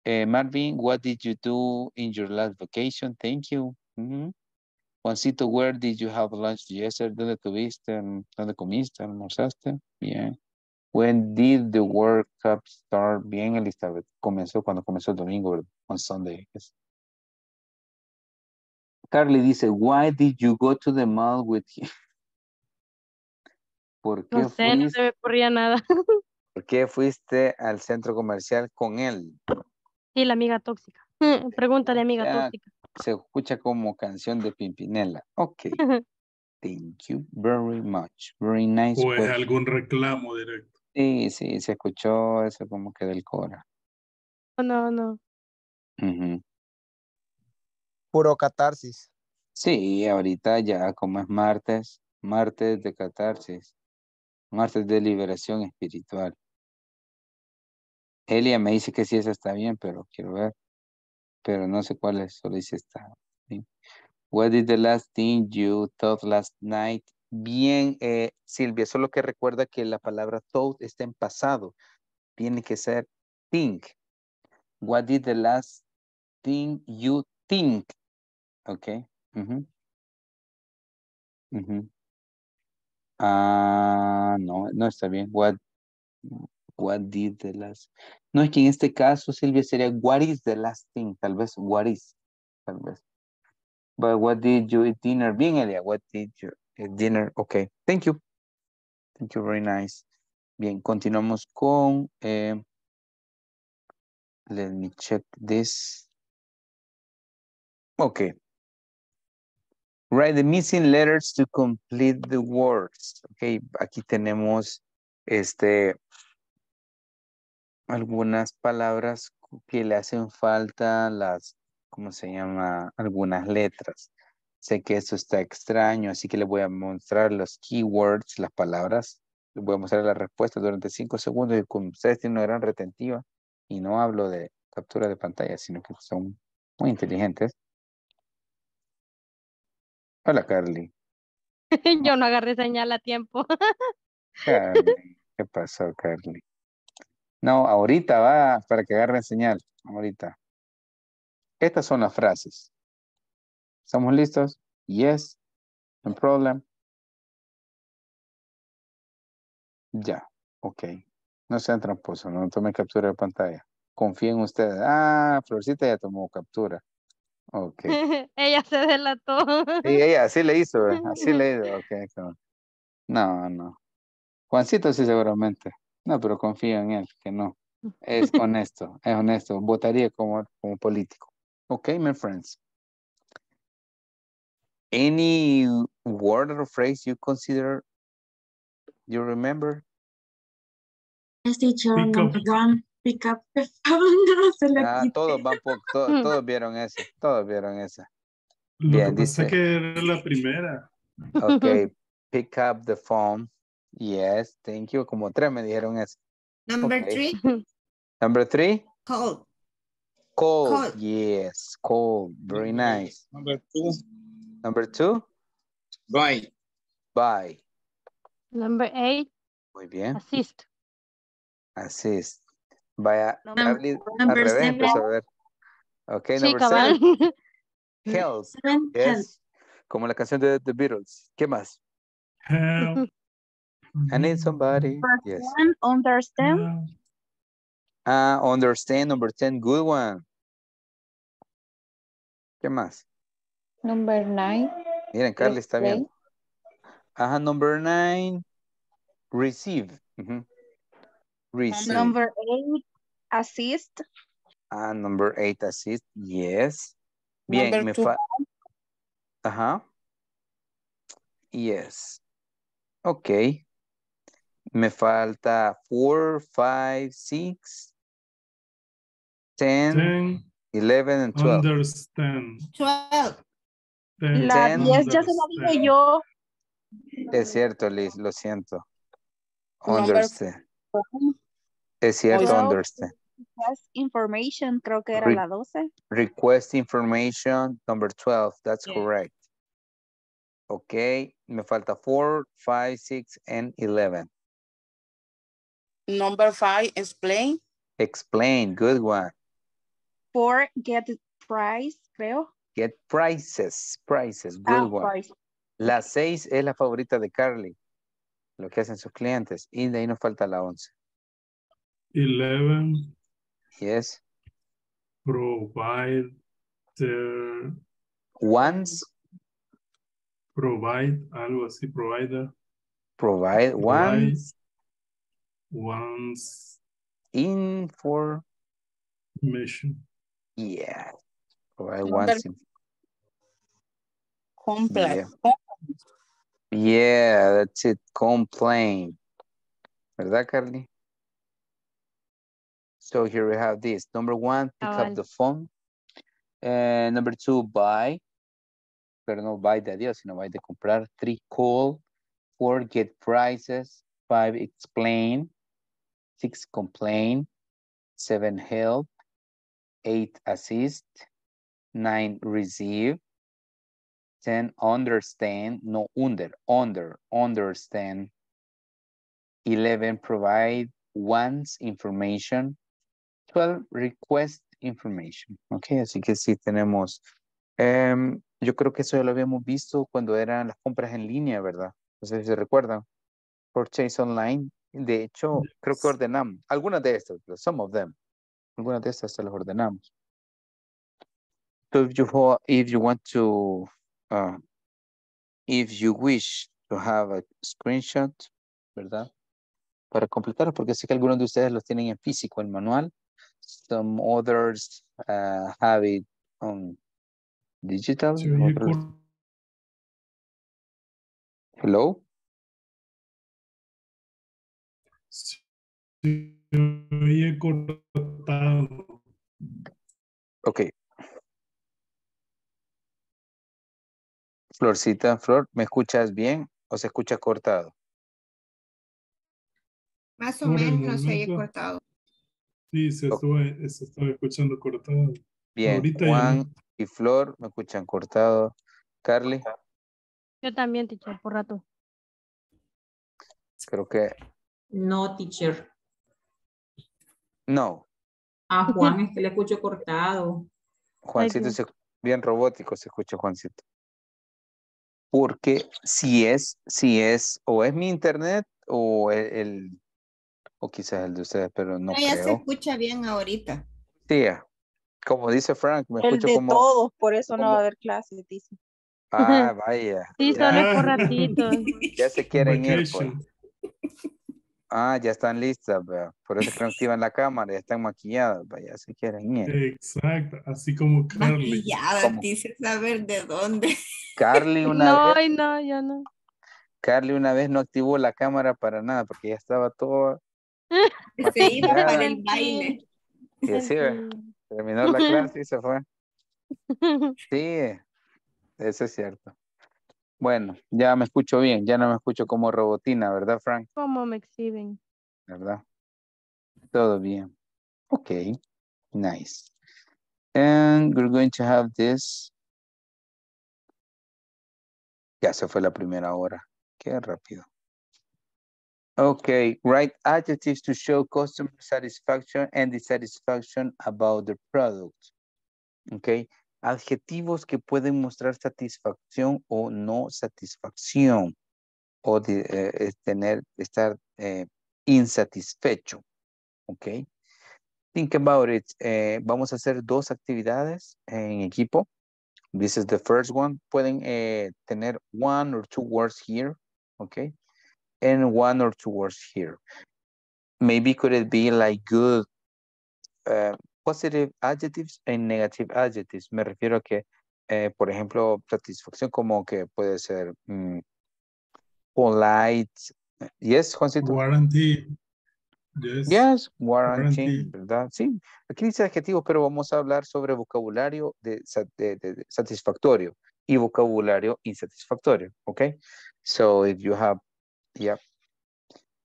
Eh, Marvin, what did you do in your last vacation? Thank you. Ujú. Juancito, where did you have lunch yesterday? ¿Dónde tuviste? mm, ¿Dónde comiste? ¿Almorzaste? Bien. When did the World Cup start? Bien, Elizabeth. Comenzó cuando comenzó el domingo, ¿verdad? On Sunday. yes. Carly dice, why did you go to the mall with him? ¿Por qué, No sé, no fuiste, se me ocurría nada. ¿Por qué fuiste al centro comercial con él? Sí, la amiga tóxica. Pregúntale, amiga Ya, tóxica. Se escucha como canción de Pimpinela. Ok. Thank you very much. Very nice O es algún reclamo directo. Sí, sí, se escuchó eso como que del Cora. No, no. Ujú. Puro catarsis. Sí, ahorita ya como es martes, martes de catarsis, martes de liberación espiritual. Elia me dice que sí, esa está bien, pero quiero ver, pero no sé cuál es, solo dice está. ¿sí? What is the last thing you thought last night? Bien, eh, Silvia, solo que recuerda que la palabra thought está en pasado, tiene que ser think. What is the last thing you think? Ok. ujú, ujú. Ah, no, no está bien. What, what did the last? No, es que en este caso, Silvia, sería what is the last thing? Tal vez, what is, tal vez. But what did you eat dinner? Bien, Elia, what did you eat dinner? Okay, thank you. Thank you, very nice. Bien, continuamos con, eh, let me check this. Okay. Write the missing letters to complete the words. Okay, aquí tenemos este algunas palabras que le hacen falta las, ¿cómo se llama? Algunas letras. Sé que esto está extraño, así que le voy a mostrar los keywords, las palabras. Les voy a mostrar la respuesta durante cinco segundos y como ustedes tienen una gran retentiva y no hablo de captura de pantalla, sino que son muy inteligentes. Hola, Carly. Yo no agarré señal a tiempo. Carly, ¿qué pasó, Carly? No, ahorita va para que agarren señal. Ahorita. Estas son las frases. ¿Estamos listos? Yes. No problem. Ya. Ok. No sean tramposos. No tomen captura de pantalla. Confíen en ustedes. Ah, Florcita ya tomó captura. Ok. Ella se delató. Sí, ella así le hizo. Así le hizo. Ok. No, no. Juancito sí seguramente. No, pero confío en él, que no. Es honesto, es honesto. Votaría como, como político. Ok, my friends. Any word or phrase you consider, you remember? Yes, teacher, Pick up. one. Pick up the phone. No, Ah, todos van por, to- todos vieron esa, todos vieron esa. Lo Bien, que pasa dice. es que era la primera. Ok, pick up the phone. Yes, thank you. Como tres me dijeron eso. Number three, Number three, cold. cold. Cold. Yes, cold. Very nice. Number two, Number two, buy. buy. Number eight, Muy bien. assist. Assist. Vaya, Number- Carly, al number revés seven. empezó a ver. Ok, Sí, number cabal. seven, health. Seven, health. Yes. Como la canción de The Beatles. ¿Qué más? Help. I need somebody. First Yes. one, understand. Ah, understand, number 10, good one. ¿Qué más? Number nine, Miren, Carly está bien. explain. Ajá, number 9, receive. Ujú. Receive. Number eight, assist. Ah, number 8, assist. Yes. Bien, Number me two. fa... Ajá. Yes. Ok. Me falta 4, 5, 6, 10, Ten, 11 and 12. understand. 12. Ten, La Ten. 10 ya se la dije yo. Es cierto, Liz, lo siento. Understand. Es cierto, Twelve. understand. Request information, creo que era Re- la 12. Request information, number 12, that's Yeah. correct. Ok, me falta 4, 5, 6, and 11. Number five, explain. Explain, good one. Four, get price, creo. Get prices, prices, good Ah, one. price. La 6 es la favorita de Carly, lo que hacen sus clientes. Y de ahí nos falta la 11. Eleven, Yes. provide, the- Once, provide, algo así, provider. provide, Provide. once, Once, information. mission. Yeah. Provide Number- once. in- Comply. Yeah. Yeah, that's it. Complain. ¿Verdad, Carly? So here we have this. Number one, pick up Cabal. the phone. And number two, buy. Pero no buy de adiós, sino buy de comprar. Three, call. Four, get prices. Five, explain. Six, complain. Seven, help. Eight, assist. Nine, receive. 10 understand no under under understand 11 provide wants information 12 request information ok así que sí tenemos em, yo creo que eso ya lo habíamos visto cuando eran las compras en línea verdad no sé si se recuerdan purchase online de hecho creo que ordenamos algunas de estas some of them algunas de estas se las ordenamos so if you, if you want to uh, if you wish to have a screenshot, ¿verdad? Para completar, porque sé que algunos de ustedes los tienen en físico, el manual. Some others uh, have it on digital. Cor- Hello? Oye cortado. Ok. Florcita, Flor, ¿me escuchas bien o se escucha cortado? Más o Por menos se oye cortado. Sí, se, estuvo- se estaba escuchando cortado. Bien, Ahorita ya Juan y Flor me escuchan cortado. Carly, Yo también, teacher, por rato. creo que No, teacher. No. A Juan es que le escucho cortado. Juancito, se- bien robótico se escucha Juancito. Porque si es, si es, o es mi internet o el, el- o quizás el de ustedes, pero no No, ya se escucha bien ahorita. Sí, ah, como dice Frank, me El escucho de como, todos, por eso no va a haber clases, dice. ah, vaya, Sí, ya, solo es por ratito. ya se quieren ir, pues. Ah, ya están listas, vea. por eso es que no activan la cámara, ya están maquilladas, vaya, ya se quieren ir. Exacto, así como Carly. Maquillada, ¿Cómo? dice saber de dónde. Carly una No, vez, no, yo no. Carly una vez no activó la cámara para nada, porque ya estaba todo Se iba para el baile. Y así, ve, terminó la clase y se fue. Sí, eso es cierto. Bueno, ya me escucho bien, ya no me escucho como robotina, ¿verdad, Frank? ¿Cómo me exhiben? ¿Verdad? Todo bien. Ok, nice. And we're going to have this. Ya se fue la primera hora. Qué rápido. Okay, write adjectives to show customer satisfaction and dissatisfaction about the product. Okay, adjetivos que pueden mostrar satisfacción o no satisfacción o eh, tener, estar eh, insatisfecho. Okay, think about it. Eh, vamos a hacer dos actividades en equipo. This is the first one. Pueden tener one or two words here. Okay, and one or two words here. Maybe could it be like good, uh, positive adjectives and negative adjectives. Me refiero a que, eh, por ejemplo, satisfacción como que puede ser mm, polite. Yes, Juancito. Warranty. Yes. Yes, warranty, Warranty. ¿verdad? Sí, aquí dice adjetivos, pero vamos a hablar sobre vocabulario de- de satisfactorio y vocabulario insatisfactorio, ¿ok? So if you have, yeah,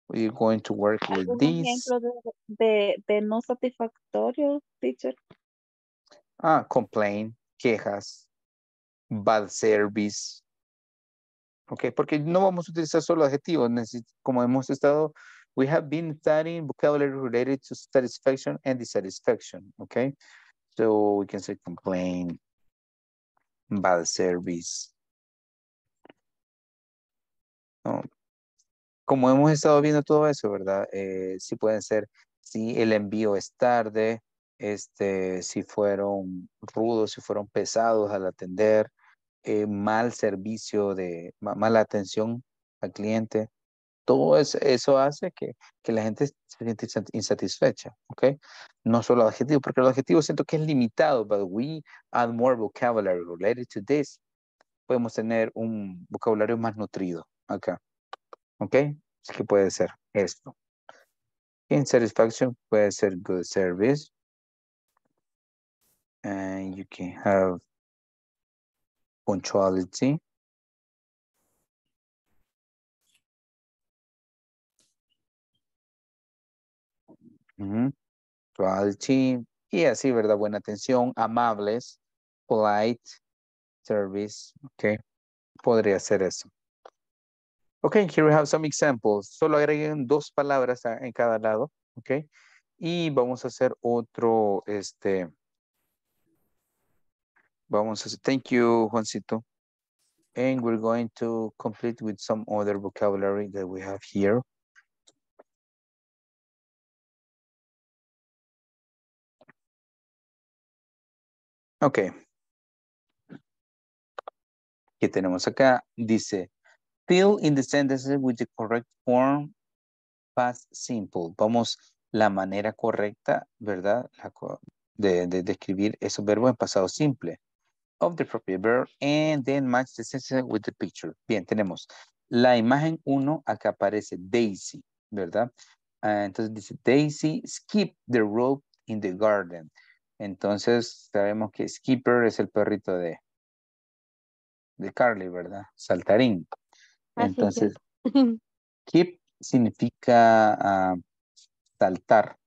we're going to work with ¿Algún these. ejemplo de, de, no satisfactorio, teacher? Ah, complain, quejas, bad service. Ok, porque no vamos a utilizar solo adjetivos, como hemos estado, we have been studying vocabulary related to satisfaction and dissatisfaction, okay? So we can say complain, bad service. Como hemos estado viendo todo eso, ¿verdad? Eh, sí pueden ser, si el envío es tarde, este, si fueron rudos, si fueron pesados al atender, eh, mal servicio de, ma- mala atención al cliente. Todo eso, eso hace que, que la gente se siente insat- insatisfecha, ¿ok? No solo adjetivos, porque el adjetivo siento que es limitado, but we add more vocabulary related to this. Podemos tener un vocabulario más nutrido acá, ¿ok? Así que puede ser esto. Insatisfaction puede ser good service. And you can have punctuality. Punctuality. Y así, ¿verdad? Buena atención, amables, polite, service, ok. Podría ser eso. Ok, here we have some examples. Solo agreguen dos palabras a- en cada lado, ok. Y vamos a hacer otro, este, vamos a hacer, thank you, Juancito. And we're going to complete with some other vocabulary that we have here. Ok. ¿Qué tenemos acá? Dice, fill in the sentences with the correct form past simple. Vamos la manera correcta, ¿verdad? De, de, de escribir esos verbos en pasado simple. Of the appropriate verb and then match the sentence with the picture. Bien, tenemos la imagen 1, acá aparece Daisy, ¿verdad? Ah, entonces dice, Daisy skip the rope in the garden. Entonces sabemos que Skipper es el perrito de, de Carly, ¿verdad? Saltarín. Así Entonces, es. skip significa ah, saltar.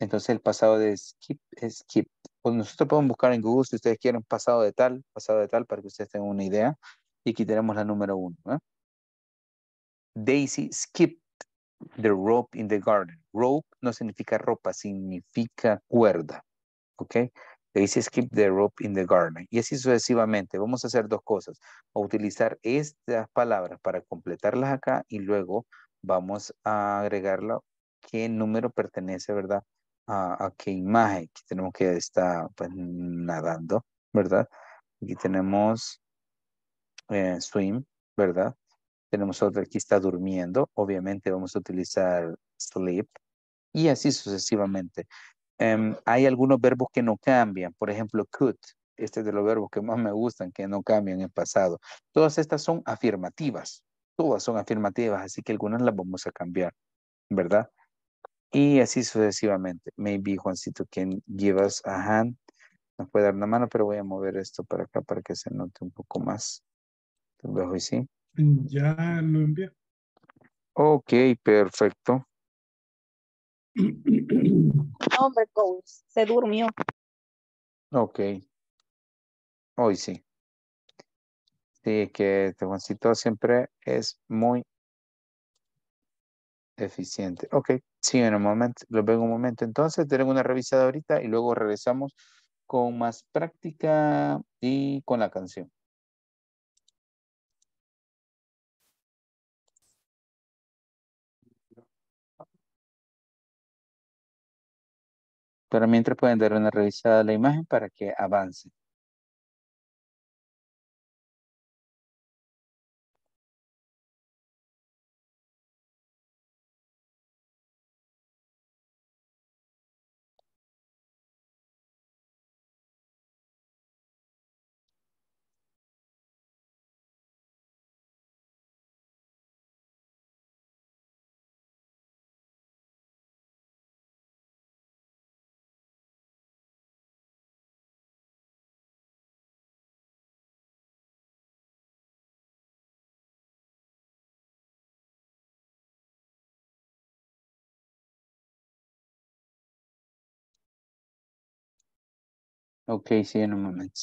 Entonces el pasado de skip es skip. Pues nosotros podemos buscar en Google si ustedes quieren pasado de tal, pasado de tal, para que ustedes tengan una idea. Y aquí tenemos la número uno. ¿eh? Daisy skipped the rope in the garden. Rope no significa ropa, significa cuerda. ¿Ok? Daisy skipped the rope in the garden. Y así sucesivamente. Vamos a hacer dos cosas. A utilizar estas palabras para completarlas acá y luego vamos a agregarla qué número pertenece, ¿verdad? A, a qué imagen. Aquí tenemos que está pues nadando, ¿verdad? Aquí tenemos eh, swim, ¿verdad? Tenemos otra aquí está durmiendo. Obviamente vamos a utilizar sleep y así sucesivamente. Em, hay algunos verbos que no cambian. Por ejemplo, could. Este es de los verbos que más me gustan, que no cambian en pasado. Todas estas son afirmativas. Todas son afirmativas, así que algunas las vamos a cambiar, ¿verdad? Y así sucesivamente. Maybe Juancito can give us a hand. Nos puede dar una mano, pero voy a mover esto para acá para que se note un poco más. Tal vez hoy sí. Ya lo envié. Ok, perfecto. Hombre, coach, se durmió. Ok. Hoy sí. Sí, que este Juancito siempre es muy eficiente. Ok, sí, en un momento, lo veo en un momento. Entonces, tenemos una revisada ahorita y luego regresamos con más práctica y con la canción. Pero mientras pueden dar una revisada a la imagen para que avance. Ok, sí, en un momento.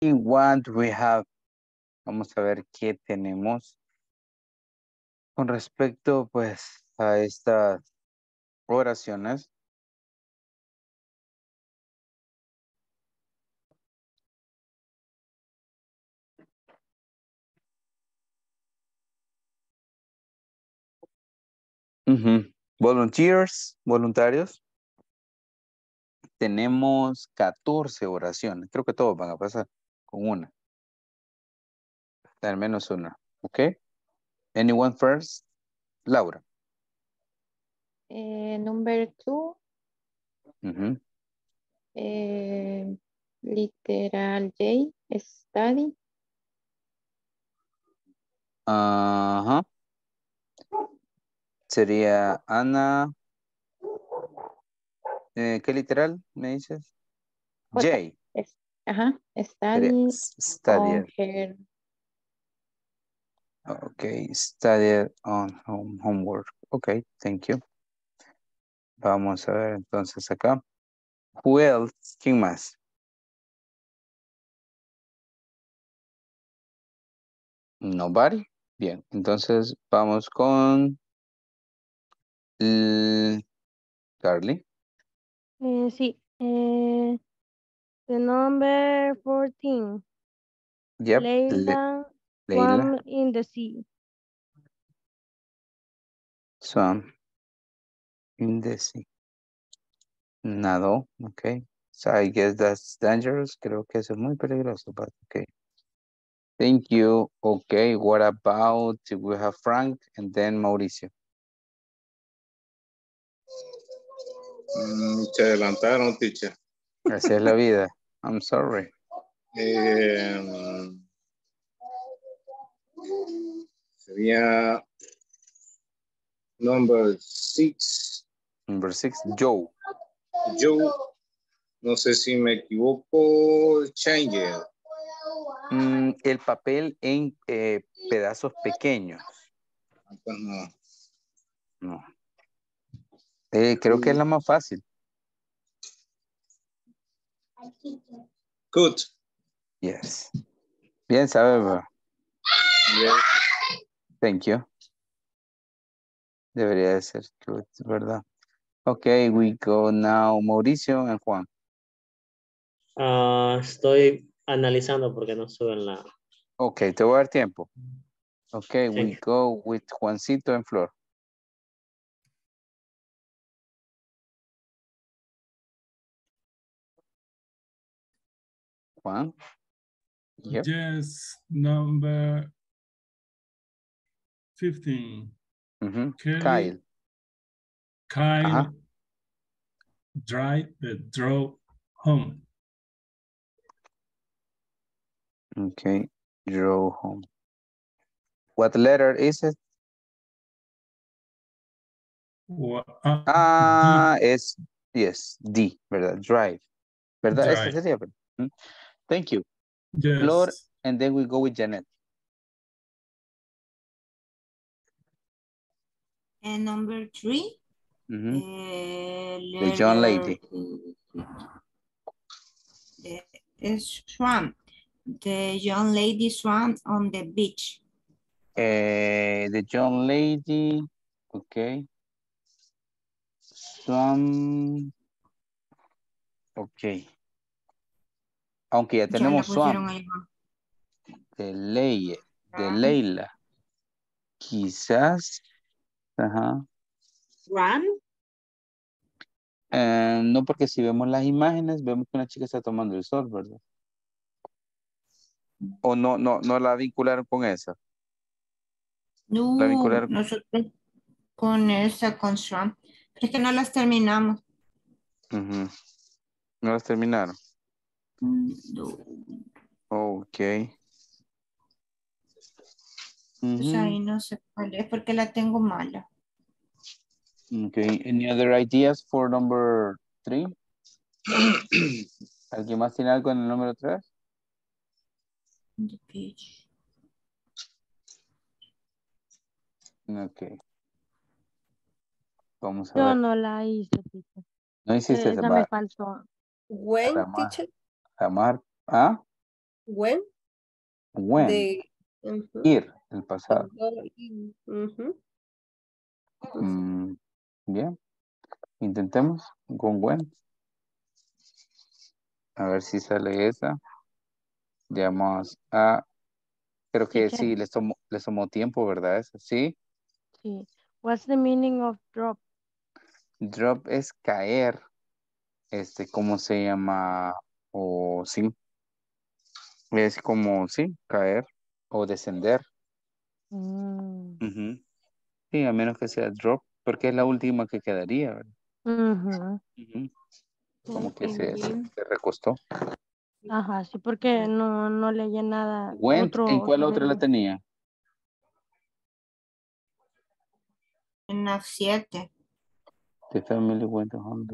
Y what we have. Vamos a ver qué tenemos con respecto pues a estas oraciones. Ujú. Volunteers, voluntarios. Tenemos 14 oraciones. Creo que todos van a pasar con una. Al menos una. ¿Ok? Anyone first? Laura. Eh, number two, eh, literal J, study. Ajá. Sería Ana. eh, ¿Qué literal me dices? J. Ajá, study s- studied. on her Ok, studied on home, homework. Ok, thank you. Vamos a ver entonces acá. Who else? ¿Quién más? Nobody. Bien, entonces vamos con Carly. Eh, sí. Eh, the number 14. Yep. Le- Leila Leila. swam in the sea. Swam in the sea. Nadó. Ok. So I guess that's dangerous. Creo que eso es muy peligroso, but okay. Thank you. Okay, what about we have Frank and then Mauricio? Mm, se adelantaron, teacher. Así es la vida. I'm sorry. Eh, sería number six. Number six, Joe. Joe, no sé si me equivoco, change. Mm, el papel en eh, pedazos pequeños. Pues no. No. Eh, creo que es la más fácil. Good. Yes. Bien, sabe. Yes. Thank you. Debería de ser good, ¿verdad? Okay, we go now. Mauricio and Juan. Ah, estoy analizando porque no sube en la... Okay, te voy a dar tiempo. Okay, we Thank you. go with Juancito and Flor. Juan. Yep. Yes, number 15. Ujú. Kelly. Kyle. Kyle Ajá. drive the drove home. Okay, drove home. What letter is it? Wha- ah, Ah, es, yes, D, ¿verdad? Drive. ¿Verdad? Ese Drive. sería. ¿verdad? Mm. Thank you. Yes. Flor, and then we go with Janet. And number three, Ujú. eh, The John letter- Lady. The, the swam. The young lady swam on the beach. Eh, the young lady, okay. Swam, okay. Aunque ya tenemos swam, de Leia, de. Leila. Quizás, ajá. Run. Eh, no, porque si vemos las imágenes, vemos que una chica está tomando el sol, ¿verdad? O no, no, no la vincularon con esa. No, La vincularon. nosotros con esa, con swam. Pero es que no las terminamos. Ujú. No las terminaron. Mm, No. Ok. Pues Ujú. ahí no sé cuál es porque la tengo mala. Okay. Any other ideas for number three? ¿Alguien más tiene algo en el número tres? The beach. Ok. Vamos a Yo ver. no la hice, teacher. No hiciste esa Esa me faltó. When, teacher? Jamás. ¿Ah? When. When. Ir, el pasado. Mm, bien. Intentemos con when. A ver si sale esa. Llamamos a... Creo que sí, les tomó, les tomó tiempo, ¿verdad? Esa, Sí. Sí. What's the meaning of drop? Drop es caer. Este, ¿cómo se llama? O sí. Es como, sí, caer o descender. Mm. Sí, a menos que sea drop, porque es la última que quedaría. Ujú. Como que se, se, recostó. Ajá, sí, porque no, no leí nada. Went, otro, ¿en cuál otra la tenía? En la 7. The family went to home.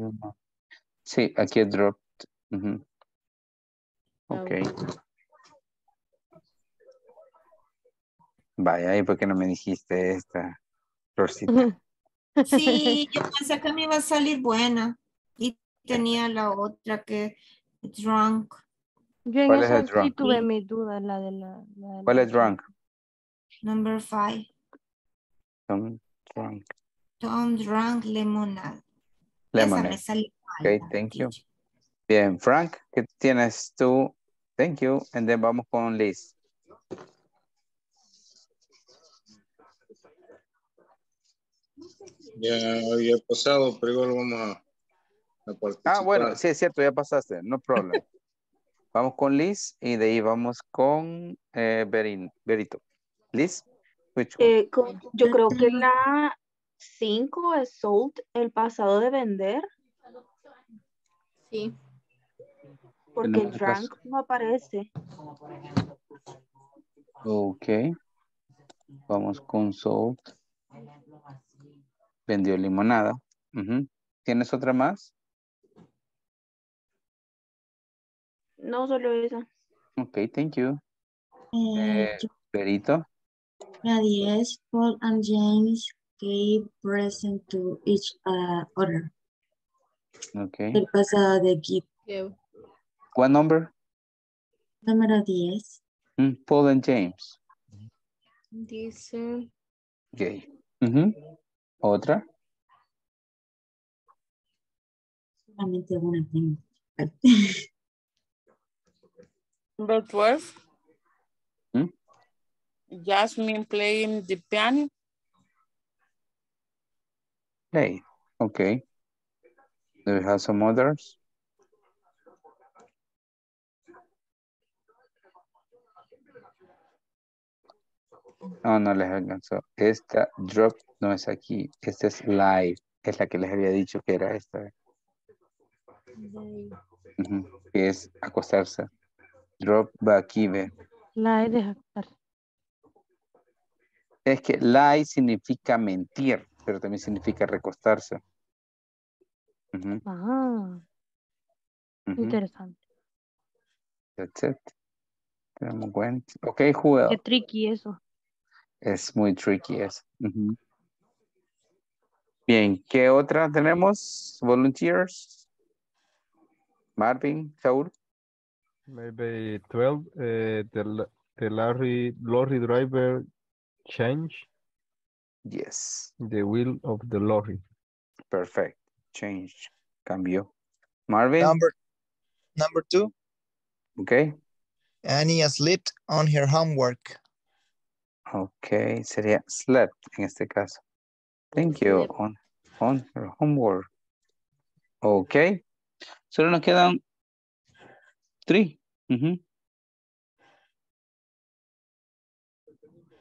Sí, aquí es dropped. Ujú. Ok. Vaya, ¿y por qué no me dijiste esta, Rosita? Sí, yo pensé que me iba a salir buena. Y tenía la otra que drunk. Yo en ¿Cuál es eso sí drunk? tuve mis dudas, la de la... la de ¿Cuál la- es drunk? Number five. Tom drunk. Tom drunk lemonade. Esa me Lemonade. salió Ok, thank you. Bien, Frank, ¿qué tienes tú? Thank you. And then vamos con Liz. Ya había pasado, pero igual vamos a, a participar. Ah, bueno, sí es cierto, ya pasaste, no problem. vamos con Liz y de ahí vamos con eh, Berin, Berito. Liz, which one? Eh, co- yo creo que la 5 es sold, el pasado de vender, Sí. Porque acá- drunk no aparece. Ok. Vamos con Salt. Vendió limonada. ¿Tienes otra más? No solo esa. Ok, thank you. Eh, Eh, Berito. La 10, Paul and James gave present to each uh, other. Ok. El pasado de give. What number? Número 10. Mm, Paul and James. Dice, Gay. Ujú. Otra. Solamente una tengo. Number 12. Hmm? Jasmine playing the piano. Play. Okay. Do we have some others? No, no les alcanzó. Esta drop no es aquí. Esta es live. Es la que les había dicho que era esta. Que es acostarse. Drop va aquí, ve. He de jactar. Es que lie significa mentir, pero también significa recostarse. Ah, interesante. That's it. Ok, who Qué tricky eso. Es muy tricky eso. Ujú. Bien, ¿qué otra tenemos? Volunteers. Marvin, Saúl. Maybe 12, uh, the, the lorry, lorry driver change Yes, the wheel of the lorry. perfect. Change. Cambió. Marvin. Number number two, Ok. Annie slept on her homework. Ok, sería slept en este caso. Thank you. On, on her homework. Ok. Solo nos quedan three. Ujú.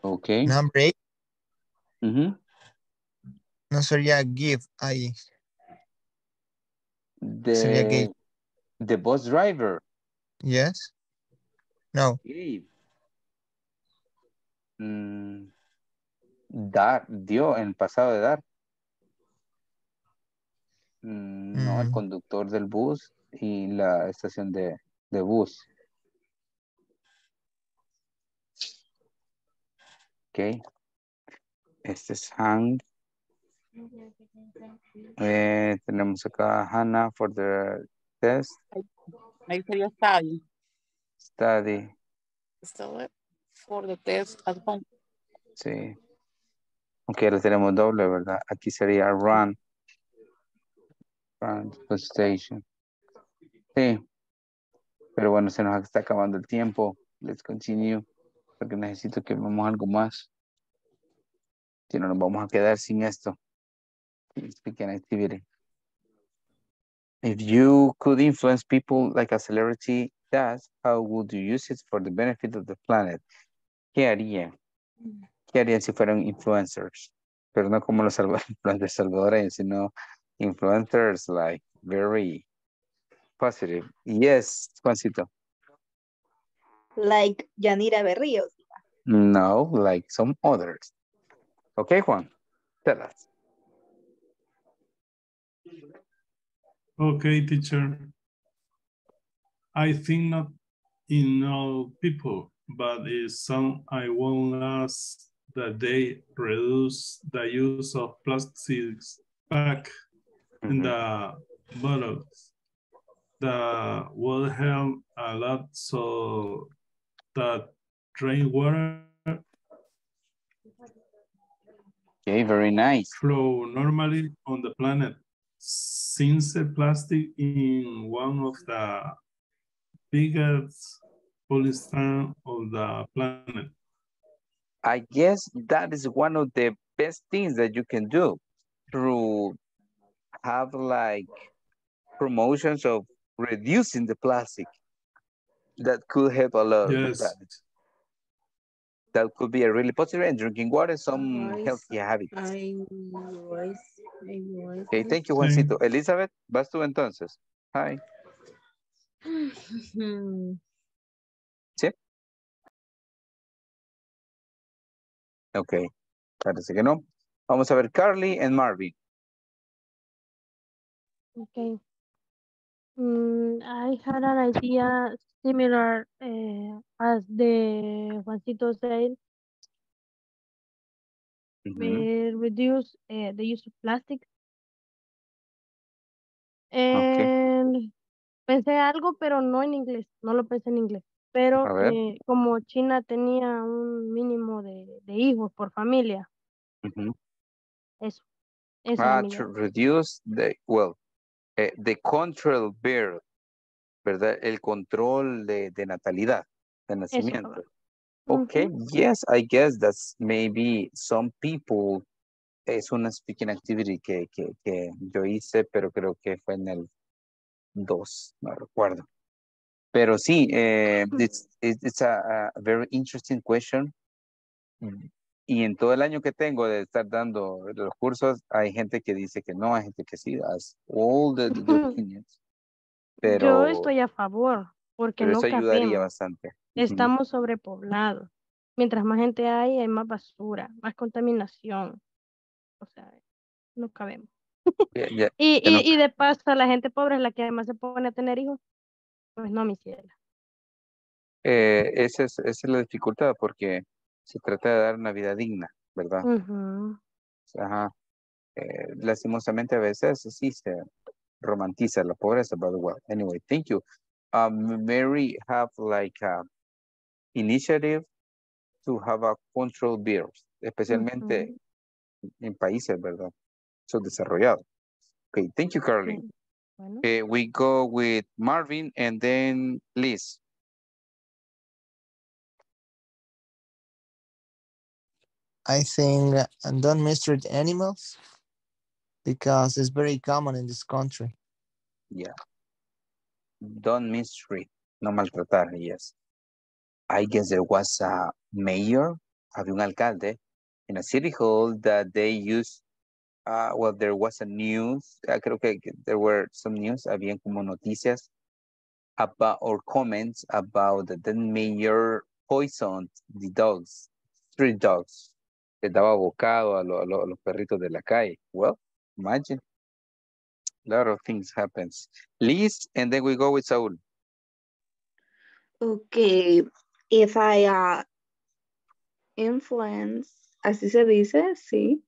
Ok. Number eight, Ujú. no sería give ahí. Sería The, the bus driver. Yes. No. Gave. Mm, dar, dio en el pasado de dar. Mm, No, el Mm. conductor del bus y la estación de, de bus. Ok. Este es Hank. Eh, tenemos acá a Hannah for the test Ahí sería study. study. For the test at. Sí. Aunque lo tenemos doble, ¿verdad? Aquí sería run. Run the station. Sí. Pero bueno, se nos está acabando el tiempo. Let's continue. Porque necesito que algo más. Si no, nos vamos a quedar sin esto. Speaking activity. If you could influence people like a celebrity does, how would you use it for the benefit of the planet? ¿Qué haría? ¿Qué harían si fueran influencers? Pero no como los influencers salvadoreños, sino influencers like very positive. Yes, Juancito. Like Yanira Berríos. No, like some others. Okay, Juan, tell us. Okay, teacher. I think not in all people, but in some I want us that they reduce the use of plastics back in mm-hmm. the bottles. That will help a lot so that drain water Okay, very nice. flow normally on the planet since the plastic in one of the biggest pollution of the planet. I guess that is one of the best things that you can do through have like promotions of reducing the plastic. That could help a lot. Yes. that. That could be a really positive and drinking water, some Guys, healthy habits. I was, I was. Okay, thank you, Juancito. Elizabeth, vas tú entonces. Hi. Hmm. Ok, parece que no. Vamos a ver Carly and Marvin. Okay. Mm, I had an idea similar uh, as the Juancito said. We reduce uh, the use of plastic. And pensé algo, pero no en inglés, no lo pensé en inglés. Pero eh, como China tenía un mínimo de, de hijos por familia, Ujú. eso. Eso era Ah, to reduce the, well, eh, the control birth, ¿verdad? El control de, de natalidad, de nacimiento. cabal. Okay, yes, I guess that's maybe some people, es una speaking activity que, que, que yo hice, pero creo que fue en el 2, no recuerdo. Pero sí, eh, it's, it- it's a, a very interesting question. Y en todo el año que tengo de estar dando los cursos, hay gente que dice que no, hay gente que sí, that's all the, the opinions. Yo Pero, estoy a favor, porque no eso ayudaría bastante. Estamos sobrepoblados. Mientras más gente hay, hay más basura, más contaminación. O sea, no cabemos. Ya- Y, no- y, y de paso, la gente pobre es la que además se pone a tener hijos. Pues no, mi cielo. eh, esa, es, esa es la dificultad porque se trata de dar una vida digna, ¿verdad? Ujú. Ajá. Eh, lastimosamente a veces sí se romantiza la pobreza, but well, anyway, thank you. Um, Mary have like a initiative to have a control beers, especialmente en países, ¿verdad? Subdesarrollados. Okay, thank you, Carly. Bueno. Eh, we go with Marvin and then Liz. I think uh, don't mistreat animals because it's very common in this country. Yeah. Don't mistreat, no maltratar, yes. I guess there was a mayor, había un alcalde in a city hall that they used, uh, well, there was a news, I creo que que there were some news, habían como noticias about, or comments about the mayor poisoned the dogs, street dogs. Le daba bocado a, lo- a lo- a los perritos de la calle. Well, imagine. A lot of things happens. Liz, and then we go with Saul. Okay, if I uh, influence, así se dice, sí.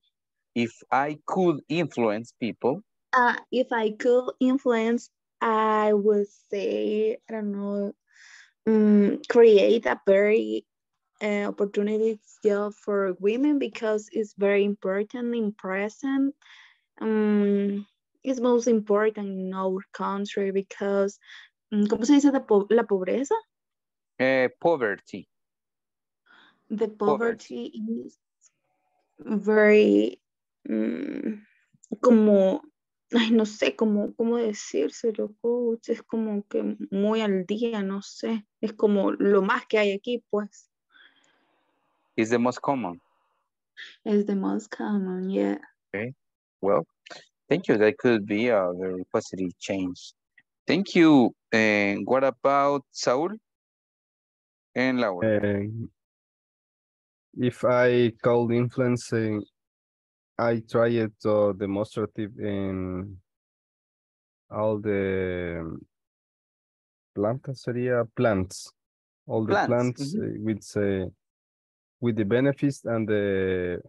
If I could influence people, Uh, if I could influence, I would say, I don't know, um, create a very uh, opportunity job for women because it's very important in present. Um, it's most important in our country because, um, ¿cómo se dice po la pobreza? Eh, poverty. The poverty is very, um, como, ay, no sé cómo, cómo decírselo, coach, es como que muy al día, no sé, es como lo más que hay aquí, pues. Is the most common. It's the most common, yeah. Okay. Well, thank you. That could be a very positive change. Thank you. And what about Saul and Laura? And if I call influencing, I try it uh, demonstrative in all the um, plantas sería plants, all the Plants, plants mhm. uh, with uh, with the benefits and the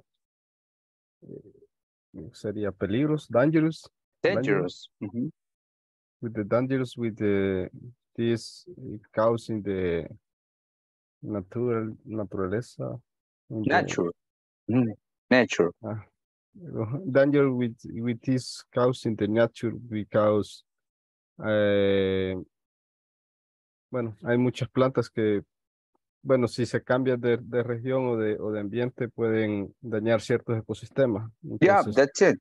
uh, sería peligros, dangerous, Dangerous. Mhm. with the dangerous with the this causing the natural naturaleza in the- Nature. Mhm. Nature. Ah, danger with with this causing the nature because eh, bueno hay muchas plantas que bueno si se cambia de, de región o de, o de ambiente pueden dañar ciertos ecosistemas Yeah, that's it.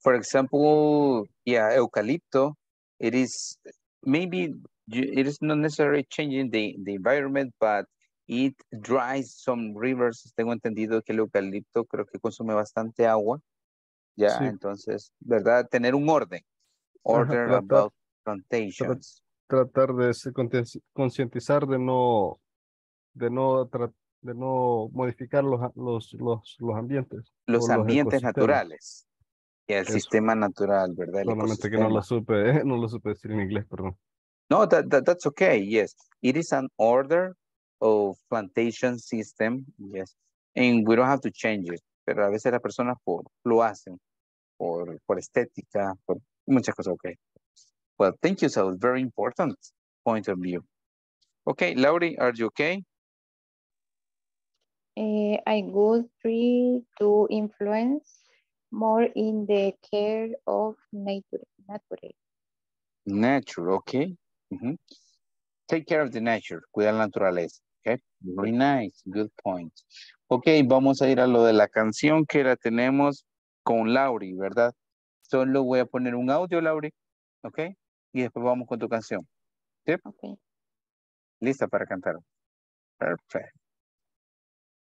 For example, yeah, eucalypto, it is maybe it is not necessarily changing the, the environment, but it dries some rivers. Tengo entendido que el eucalipto creo que consume bastante agua. Ya, Sí. entonces, ¿verdad? Tener un orden. Ajá, Order tratar- about plantations. tratar de concientizar de no de no de no modificar los, los, los, los ambientes Los ambientes naturales. Y el Eso. sistema natural, ¿verdad? El Solamente que no lo supe, no lo supe decir en inglés, perdón. No, that, that that's okay. Yes, it is an order of plantation system. Yes, and we don't have to change it. Pero a veces las personas por, lo hacen por, por estética, por muchas cosas. Okay. Well, thank you, Saul. Very important point of view. Okay, Laurie, are you okay? Eh, I would try to influence more in the care of nature. nature. Nature, okay. Mhm. Take care of the nature. Cuida la naturaleza. Okay. Very nice. Good point. Ok, vamos a ir a lo de la canción que la tenemos con Lauri, ¿verdad? Solo voy a poner un audio, Lauri. Ok. Y después vamos con tu canción. ¿Sí? Ok. Lista para cantar. Perfect.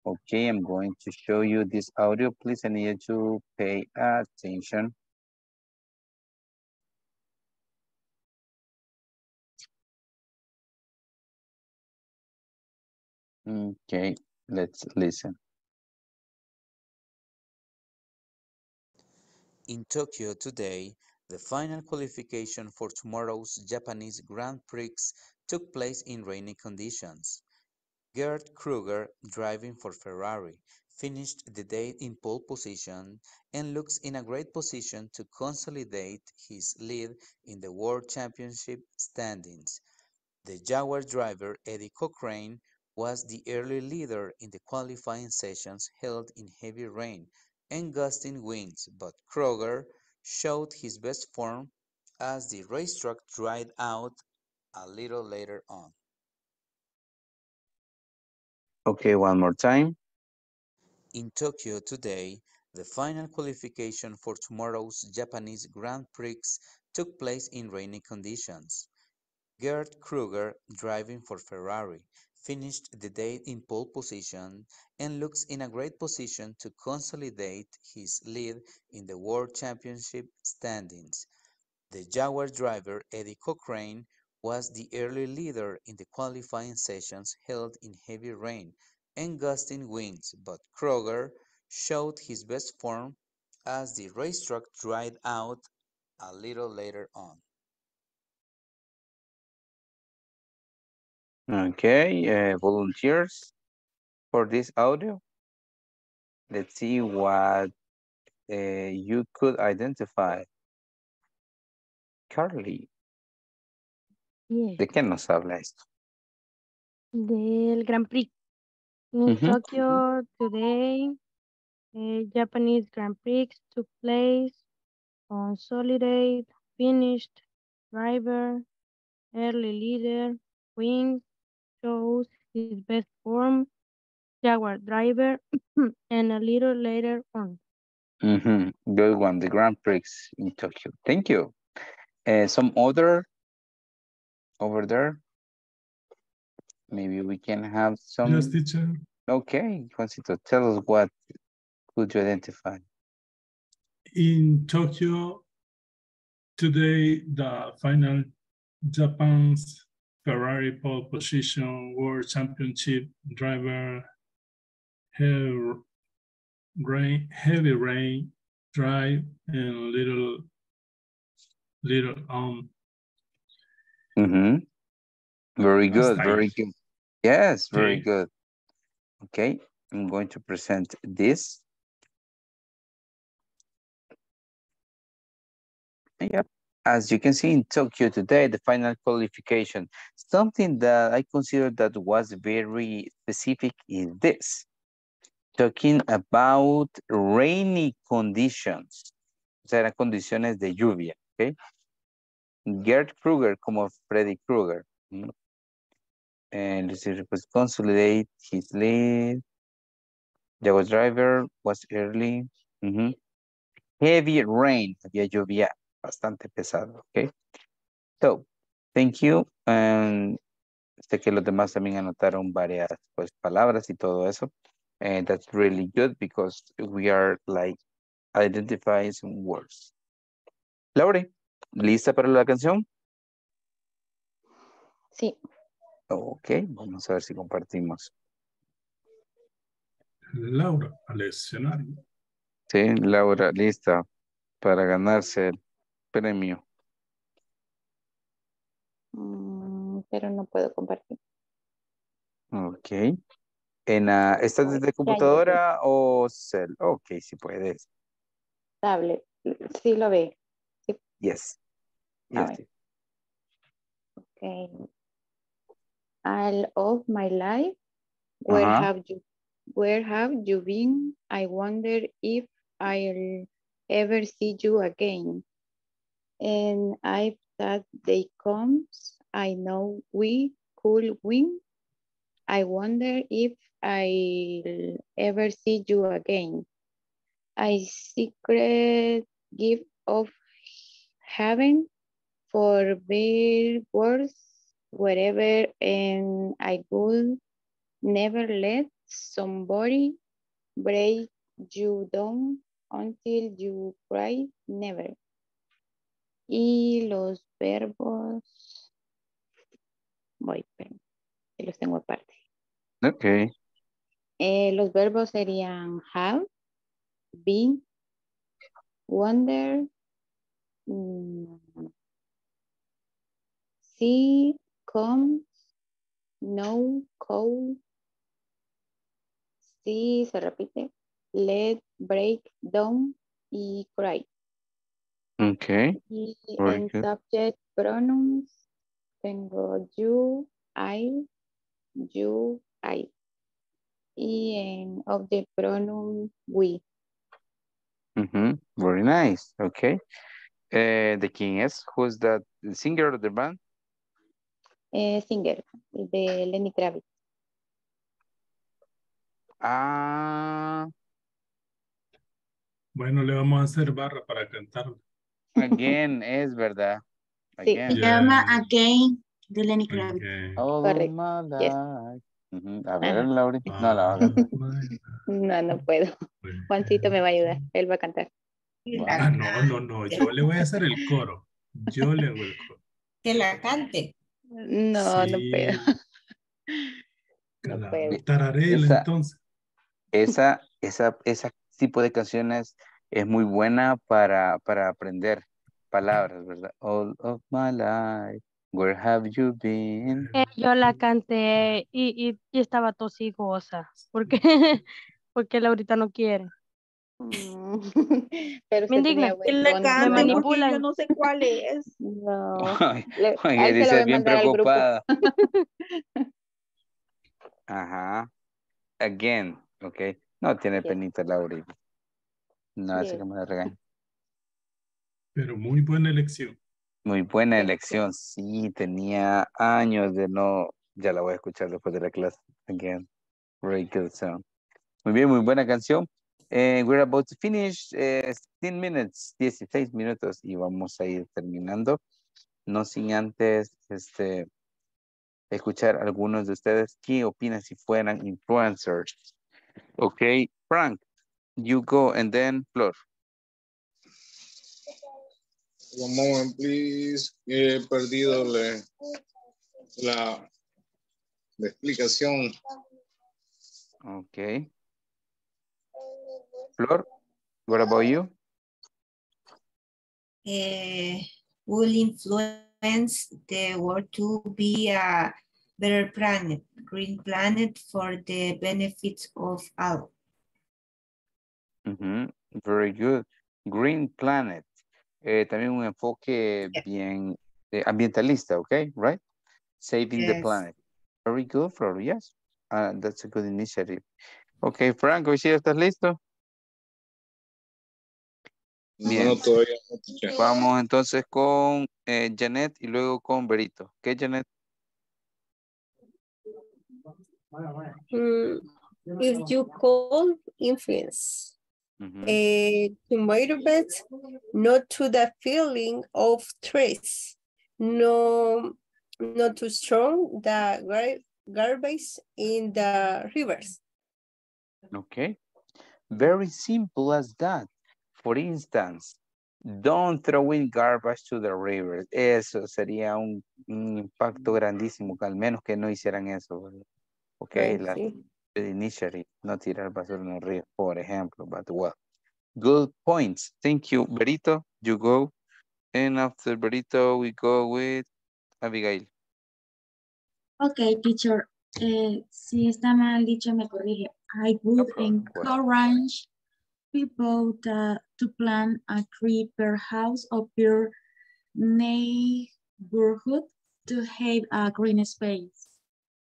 Okay, I'm going to show you this audio. Please, I need you to pay attention. Okay, let's listen. In Tokyo today, the final qualification for tomorrow's Japanese Grand Prix took place in rainy conditions. Gerd Kruger, driving for Ferrari, finished the day in pole position and looks in a great position to consolidate his lead in the World Championship standings. The Jaguar driver Eddie Cochrane was the early leader in the qualifying sessions held in heavy rain and gusting winds, but Kroger showed his best form as the racetrack dried out a little later on. Okay, one more time. In Tokyo today, the final qualification for tomorrow's Japanese Grand Prix took place in rainy conditions. Gerd Kruger, driving for Ferrari, finished the day in pole position and looks in a great position to consolidate his lead in the World Championship standings. The Jaguar driver Eddie Cochrane was the early leader in the qualifying sessions held in heavy rain and gusting winds, but Kroger showed his best form as the racetrack dried out a little later on. Okay, uh, volunteers for this audio. Let's see what uh, you could identify. Carly, Yes. ¿de qué nos habla esto? del Grand Prix. In Ujú. Tokyo today, a Japanese Grand Prix took place. Consolidate, finished, driver, early leader, wins, shows his best form, Jaguar driver, and a little later on. Mhm. Good one, the Grand Prix in Tokyo. Thank you. Uh, some other over there? Maybe we can have some. Yes, teacher. Okay, Juancito, tell us what could you identify? In Tokyo, today, the final Japan's Ferrari pole position world championship driver heavy rain, heavy rain, drive, and little, little um Mm-hmm. Very good, Hasta very good. Yes, very Okay. good. Okay, I'm going to present this. Yep. As you can see in Tokyo today, the final qualification, something that I consider that was very specific is this. Talking about rainy conditions. O sea, condiciones de lluvia, okay? Gerd Kruger como Freddy Krueger. ¿no? And let's see, consolidate his lead. Jaguar driver was early. Ujú. Heavy rain, había lluvia bastante pesado, ¿ok? So, thank you. And sé que los demás también anotaron varias pues, palabras y todo eso. And that's really good because we are like identifying some words. Laure, ¿lista para la canción? Sí. Ok, vamos a ver si compartimos. Laura al escenario. Sí, Laura, lista para ganarse el premio. Mm, pero no puedo compartir. Ok. En, ah, ¿Estás desde computadora o cel? Ok, si puedes. Tablet. Sí lo ve. Yes. A Yes. Okay. All of my life, where have you where have you been? I wonder if I'll ever see you again. And if that day comes, I know we could win. I wonder if I'll ever see you again. I secret gift of heaven for better words wherever and I would never let somebody break you down until you cry never. Y los verbos, voy, que los tengo aparte. Ok. Eh, los verbos serían have, been, wonder, mm, see, comes, know, call, see, se repite, let, break, down y cry. Ok. Y Very en good. subject pronouns tengo you, I, you, I. Y en object pronoun we. Mhm. Very nice. Okay. Eh, ¿De quién es? Who's that? The singer of the band? Eh, singer de Lenny Kravitz. Ah, Bueno, le vamos a hacer barra para cantar. Again, es verdad. Sí. Again. Se llama Again de Lenny Kravitz. All Correcto. Yes. A ver, Ajá. Lauri. No, la a. No, no puedo. Juancito me va a ayudar. Él va a cantar. Ah, no, no, no. Yo le voy a hacer el coro. Yo le hago el coro. Que la cante. No, no Sí. puedo. Que No la puedo. tararela, Esa- entonces. Esa, esa, ese tipo de canciones es muy buena para, para aprender palabras, ¿verdad? All of my life, where have you been? Eh, yo la canté y, y, y estaba tosigosa. porque Porque Laurita no quiere. Mm, Pero Me indigna. Que tono, cante porque manipulan. yo no sé cuál es. No. Ay, Le- dice bien preocupada. Ajá. Again, ok. No tiene penita Laura. No Yes. que me la regañe. Pero muy buena elección. Muy buena elección. Sí, tenía años de no. Ya la voy a escuchar después de la clase. Again. Very good song. Muy bien, muy buena canción. Eh, we're about to finish. eh, 16 minutes, 16 minutos y vamos a ir terminando. No sin antes este, escuchar a algunos de ustedes qué opinan si fueran influencers. Ok, Frank, you go and then Flor. One moment, please. He perdido le- la, la explicación. Ok. Flor, what about you? eh, will influence the world to be a better planet, green planet for the benefits of all. Ujú, Very good. Green Planet. Eh, también un enfoque bien eh, ambientalista, ok? Right? Saving the planet. Very good, Flor. Yes. Uh, that's a good initiative. Ok, Frank, hoy sí estás listo. Bien. No, todavía no, teacher. Vamos entonces con eh, Janet y luego con Berito. ¿Qué, Janet? Mm, if you call influence Ujú. eh, to motivate not to the feeling of stress, no, not too strong the gar- garbage in the rivers. Okay. Very simple as that. For instance, don't throw in garbage to the river. Eso sería un, un impacto grandísimo, que al menos que no hicieran eso. ¿verdad? Ok, Right, la sí. Initiative, no tirar basura en el río, por ejemplo, but well. Good points. Thank you, Berito. You go. And after Berito, we go with Abigail. Okay, teacher. Eh, si está mal dicho, me corrige. I would encourage people to, to plant a tree per house or per neighborhood to have a green space.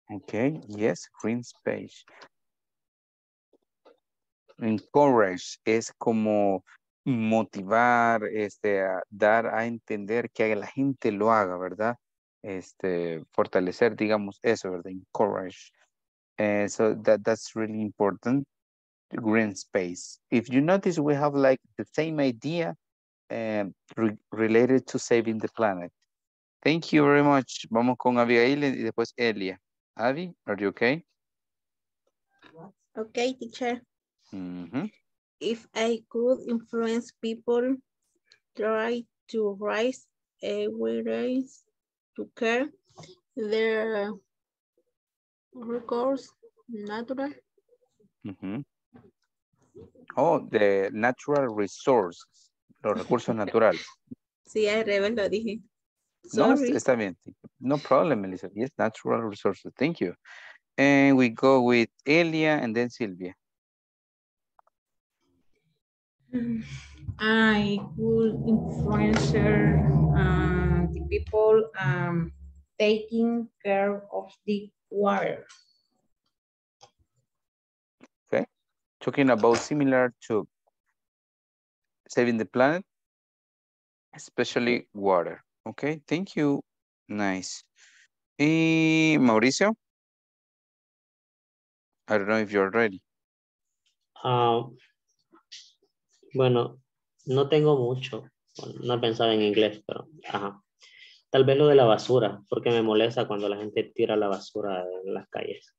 Okay, yes, green space. Encourage es como motivar, este, dar a entender que la gente lo haga, ¿verdad? Este, fortalecer, digamos, eso, ¿verdad? Encourage. Eh, so that, that's really important. Green space. If you notice, we have like the same idea re- related to saving the planet. Thank you very much. Vamos con Abigail y después Elia. Abby, are you okay? Okay, teacher. Mhm. If I could influence people, try to raise awareness to care their recourse natural. Ujú. Oh, the natural resources, los recursos naturales. Sí, al revés lo dije. No, es- está bien. No problem, Melissa. Yes, natural resources. Thank you. And we go with Elia and then Sylvia. I would influence uh, the people um, taking care of the water. Okay. Talking about similar to saving the planet, especially water. Okay, thank you. Nice. Y Mauricio? I don't know if you're ready. Ah, bueno, no tengo mucho. No pensaba en inglés, pero ajá. Tal vez lo de la basura, porque me molesta cuando la gente tira la basura en las calles.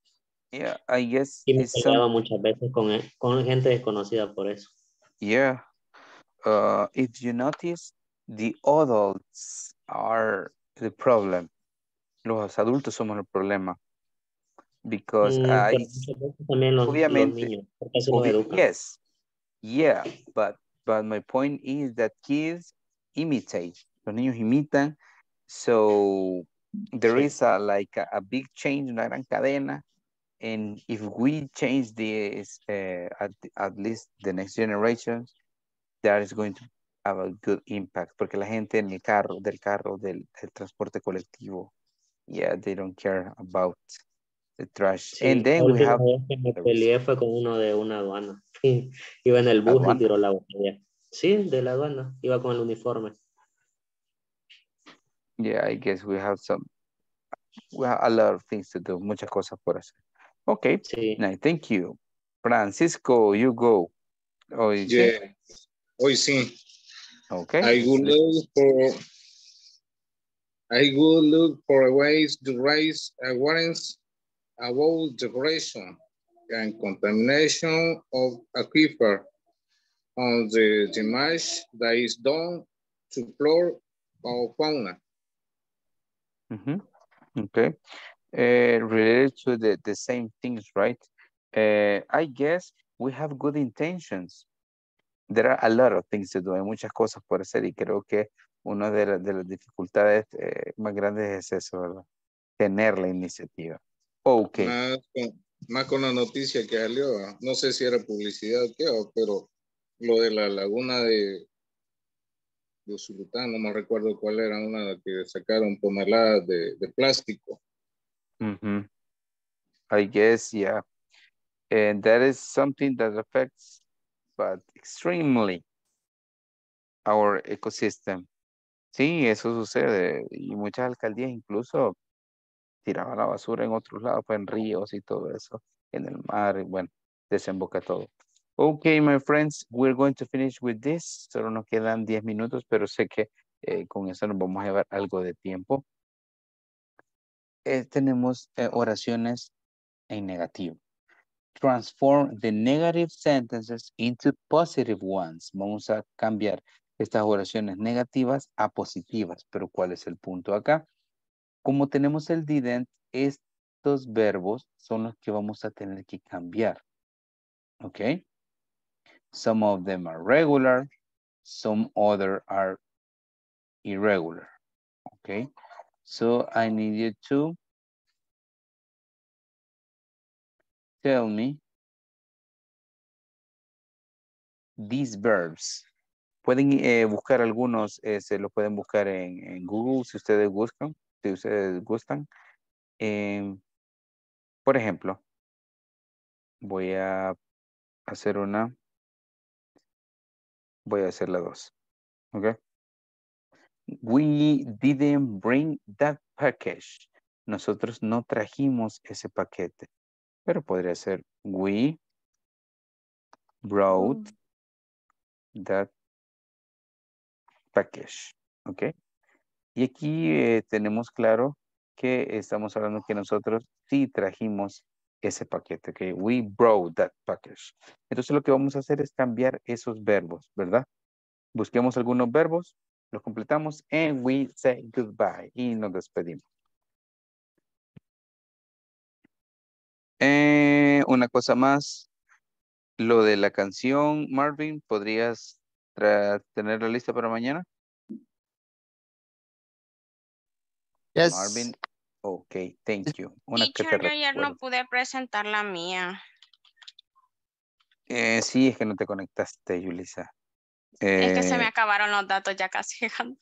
Yeah, I guess Y me peleado muchas veces con, con gente desconocida por eso. Yeah. Uh, if you notice, the adults are the problem. Los adultos somos el problema. Because Mm, pero hay, muchas también los, los obviamente, niños, los obvi- yes, yeah, but, but my point is that kids imitate. Los niños imitan. So there is a, like a, a big change, una gran cadena. And if we change this, uh, at, at least the next generations, that is going to have a good impact. Porque la gente en el carro, del carro, del, del transporte colectivo, yeah, they don't care about the trash. Sí, And then we have vez que me peleé fue con uno de una aduana. Iba en el bus ¿Aduana? y tiró la botella. Sí, de la aduana. Iba con el uniforme. Yeah, I guess we have some, we have a lot of things to do, muchas cosas por hacer. Okay, nice, thank you. Francisco, you go. Hoy sí. Yeah. Hoy sí. Okay. I would look for I would look for ways to raise awareness about degradation and contamination of aquifer on the damage that is done to flora or fauna. Mhm. Okay. Uh, related to the, the same things, right? Uh, I guess we have good intentions. There are a lot of things to do. Hay muchas cosas por hacer y creo que una de, la- de las dificultades eh, más grandes es eso, ¿verdad? Tener la iniciativa. Ok. Más con, más con la noticia que salió, no sé si era publicidad o qué, pero lo de la laguna de, de Usulután, no me recuerdo cuál era, una que sacaron toneladas de, de plástico. Mhm. I guess, yeah. And that is something that affects, but extremely, our ecosystem. Sí, eso sucede. Y muchas alcaldías incluso tiraban la basura en otros lados, pues en ríos y todo eso, en el mar, y bueno, desemboca todo. Okay, my friends, we're going to finish with this. Solo nos quedan 10 minutos, pero sé que eh, con eso nos vamos a llevar algo de tiempo. Eh, tenemos eh, oraciones en negativo. Transform the negative sentences into positive ones. Vamos a cambiar estas oraciones negativas a positivas. Pero ¿cuál es el punto acá? Como tenemos el didn't, estos verbos son los que vamos a tener que cambiar. ¿Ok? Some of them are regular. Some other are irregular. ¿Ok? So I need you to tell me these verbs. Pueden eh, buscar algunos, eh, se los pueden buscar en, Google si ustedes buscan, si ustedes gustan. Em, por ejemplo, voy a hacer una, voy a hacer la dos. ¿Ok? We didn't bring that package. Nosotros no trajimos ese paquete. Pero podría ser we brought that package. ¿Ok? Y aquí eh, tenemos claro que estamos hablando que nosotros sí trajimos ese paquete. que We brought that package. Entonces lo que vamos a hacer es cambiar esos verbos, ¿verdad? Busquemos algunos verbos, los completamos and we say goodbye y nos despedimos. Eh, una cosa más, lo de la canción, Marvin, ¿podrías tra- tenerla lista para mañana? Yes. Marvin, ok, thank you. Una que yo ayer no pude presentar la mía. Eh, sí, es que no te conectaste, Yulisa. Es que se me Eh, acabaron los datos ya casi llegando.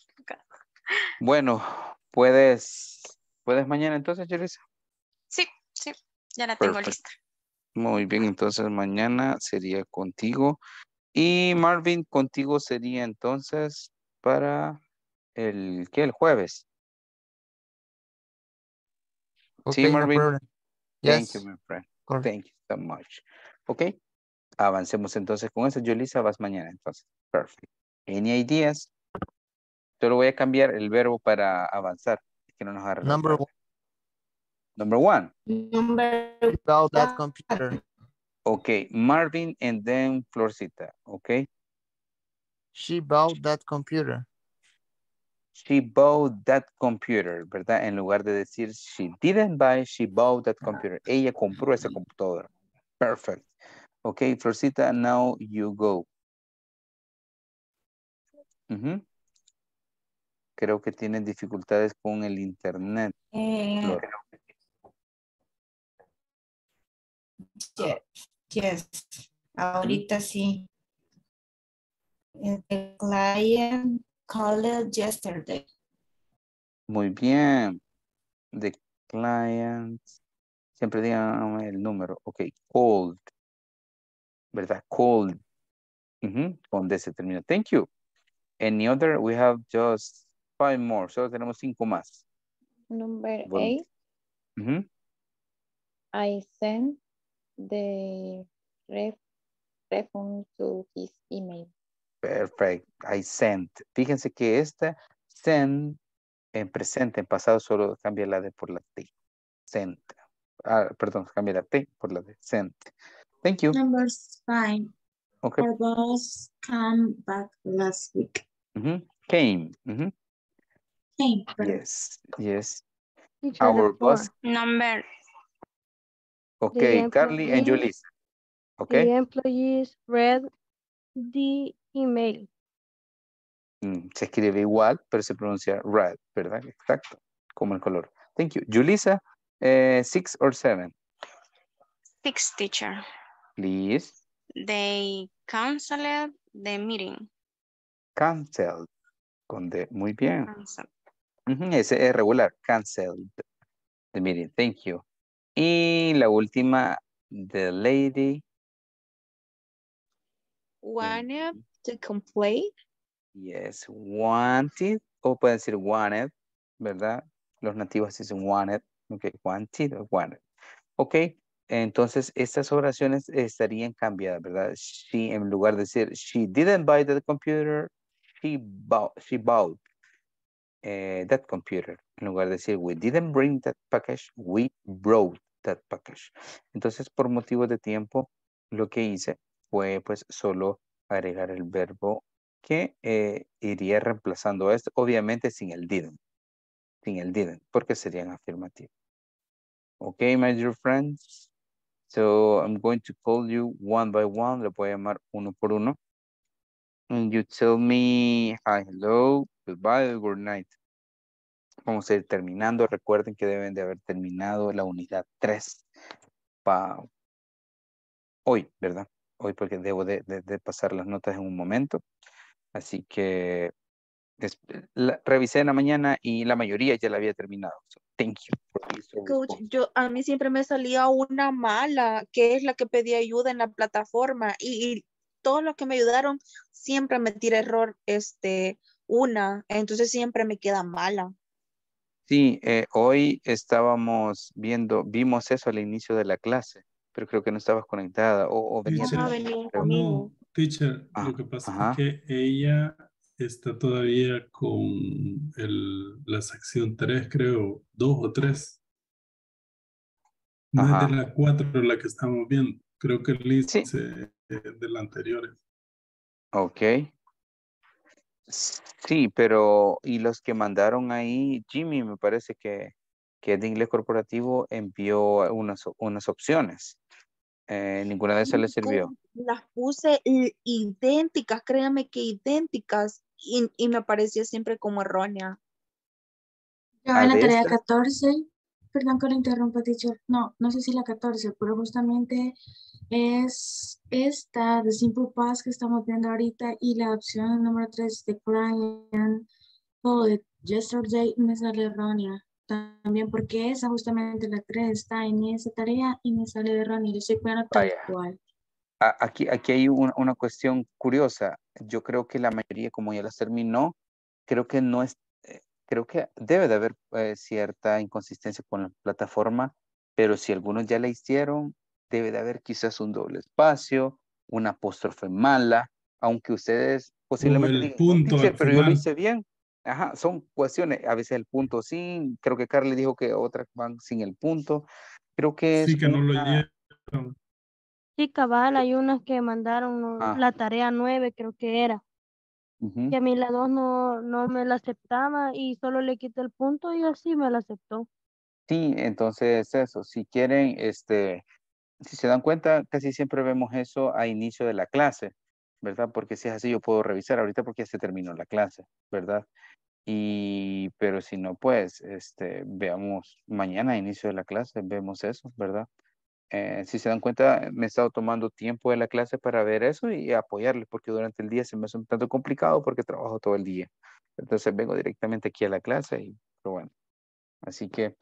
bueno, puedes, puedes mañana entonces, Yulisa. Sí, ya la tengo lista. Muy bien, entonces mañana sería contigo. Y Marvin, contigo sería entonces para el, ¿qué? El jueves. Sí, Okay, no Marvin. problem. Thank Yes. you, my friend. Correct. Thank you so much. Ok. Avancemos entonces con eso. Yolisa, vas mañana entonces. Perfect. Any ideas? Solo voy a cambiar el verbo para avanzar. Es que no nos Number tarde. Number one. Number About that computer. Okay. Marvin and then Florcita. Okay. She bought that computer. She bought that computer, ¿verdad? En lugar de decir she didn't buy, she bought that computer. Ella compró esa computadora. Perfect. Okay, Florcita, now you go. Creo que tienen dificultades con el internet. Eh, Flor. Ye- yes, ahorita sí. The client called yesterday. Muy bien. The client Siempre digan el número. Ok, cold. ¿Verdad? Cold. Ujú, Con D se termina. Thank you. Any other? We have just five more. Solo tenemos cinco más. Number Vol- eight. I sent the ref refund to his email. Perfect. I sent. Fíjense que esta send en presente, en pasado, solo cambia la D por la T. Sent. Ah, perdón, cambia la T por la D. Sent. Thank you. Number five. Okay. Our boss come back last week. Came. Came. Yes. Yes. Our boss. Number. Okay. Carly and Julissa. Okay. The employees read the email. Mm, se escribe igual, pero se pronuncia red, ¿verdad? Exacto. Como el color. Thank you. Julissa, eh, six or seven, Six teacher. please. They canceled the meeting. Cancelled. Con D. Muy bien. Cancel. Ujú, Ese es regular. Cancelled. The meeting. Thank you. Y la última, the lady. Wanted to complain. Yes, wanted. O pueden decir wanted, ¿verdad? Los nativos dicen wanted. Ok, wanted o wanted. Ok, entonces estas oraciones estarían cambiadas, ¿verdad? She, en lugar de decir, she didn't buy the computer, she bought, she bought eh, that computer. En lugar de decir, we didn't bring that package, we brought that package. Entonces, por motivos de tiempo, lo que hice fue pues solo agregar el verbo que eh, iría reemplazando esto, obviamente sin el didn't, sin el didn't, porque serían afirmativos. Okay, my dear friends. So I'm going to call you one by one. Le voy a llamar uno por uno. And you tell me hi, hello, goodbye, good night. Vamos a ir terminando. Recuerden que deben de haber terminado la unidad 3 para hoy, ¿verdad? Hoy porque debo de, de- de pasar las notas en un momento. Así que des- la- revisé en la mañana y la mayoría ya la había terminado. So, thank you for Coach, yo a mí siempre me salía una mala, que es la que pedía ayuda en la plataforma y, y todos los que me ayudaron siempre me tira error este una, entonces siempre me queda mala. Sí, eh, hoy estábamos viendo, vimos eso al inicio de la clase, pero creo que no estabas conectada o, Teacher, no, teacher, Ah, lo que pasa ajá. es que ella está todavía con el, la sección 3, creo, 2 o 3. No es Ajá. de la 4 la que estamos viendo. Creo que Liz Sí. eh, de la anterior. Ok. Sí, pero y los que mandaron ahí, Jimmy me parece que, que es de inglés corporativo, envió unas, unas opciones. Eh, ninguna de esas le sirvió. Las puse idénticas, créame que idénticas, y, y me parecía siempre como errónea. Yo Ah, en la tarea estas. 14, perdón que lo interrumpa, teacher. No, no sé si la 14, pero justamente es esta de Simple Past que estamos viendo ahorita y la opción número 3 de Client o de Yesterday me sale errónea. También porque esa justamente la 3 está en esa tarea y me sale errónea. Yo estoy poniendo tal cual. Aquí, aquí hay un- una cuestión curiosa. Yo creo que la mayoría, como ya las terminó, creo que no es, creo que debe de haber eh, cierta inconsistencia con la plataforma, pero si algunos ya la hicieron, debe de haber quizás un doble espacio, una apóstrofe mala, aunque ustedes posiblemente el digan, "No, punto pero yo lo final. hice bien. Ajá, son cuestiones, a veces el punto sí, creo que Carly dijo que otras van sin el punto. Creo que es Sí, que no lo una, llevan. Sí, cabal, hay unas que mandaron ah, la tarea 9, creo que era. Que a mí la 2 no, no me la aceptaba y solo le quité el punto y así me la aceptó. Sí, entonces eso, si quieren, este, si se dan cuenta, casi siempre vemos eso a inicio de la clase, ¿verdad? Porque si es así, yo puedo revisar ahorita porque ya se terminó la clase, ¿verdad? Y, pero si no, pues, este, veamos mañana a inicio de la clase, vemos eso, ¿verdad? Eh, si se dan cuenta, me he estado tomando tiempo de la clase para ver eso y apoyarles, porque durante el día se me hace un tanto complicado porque trabajo todo el día. Entonces vengo directamente aquí a la clase y, pero bueno. Así que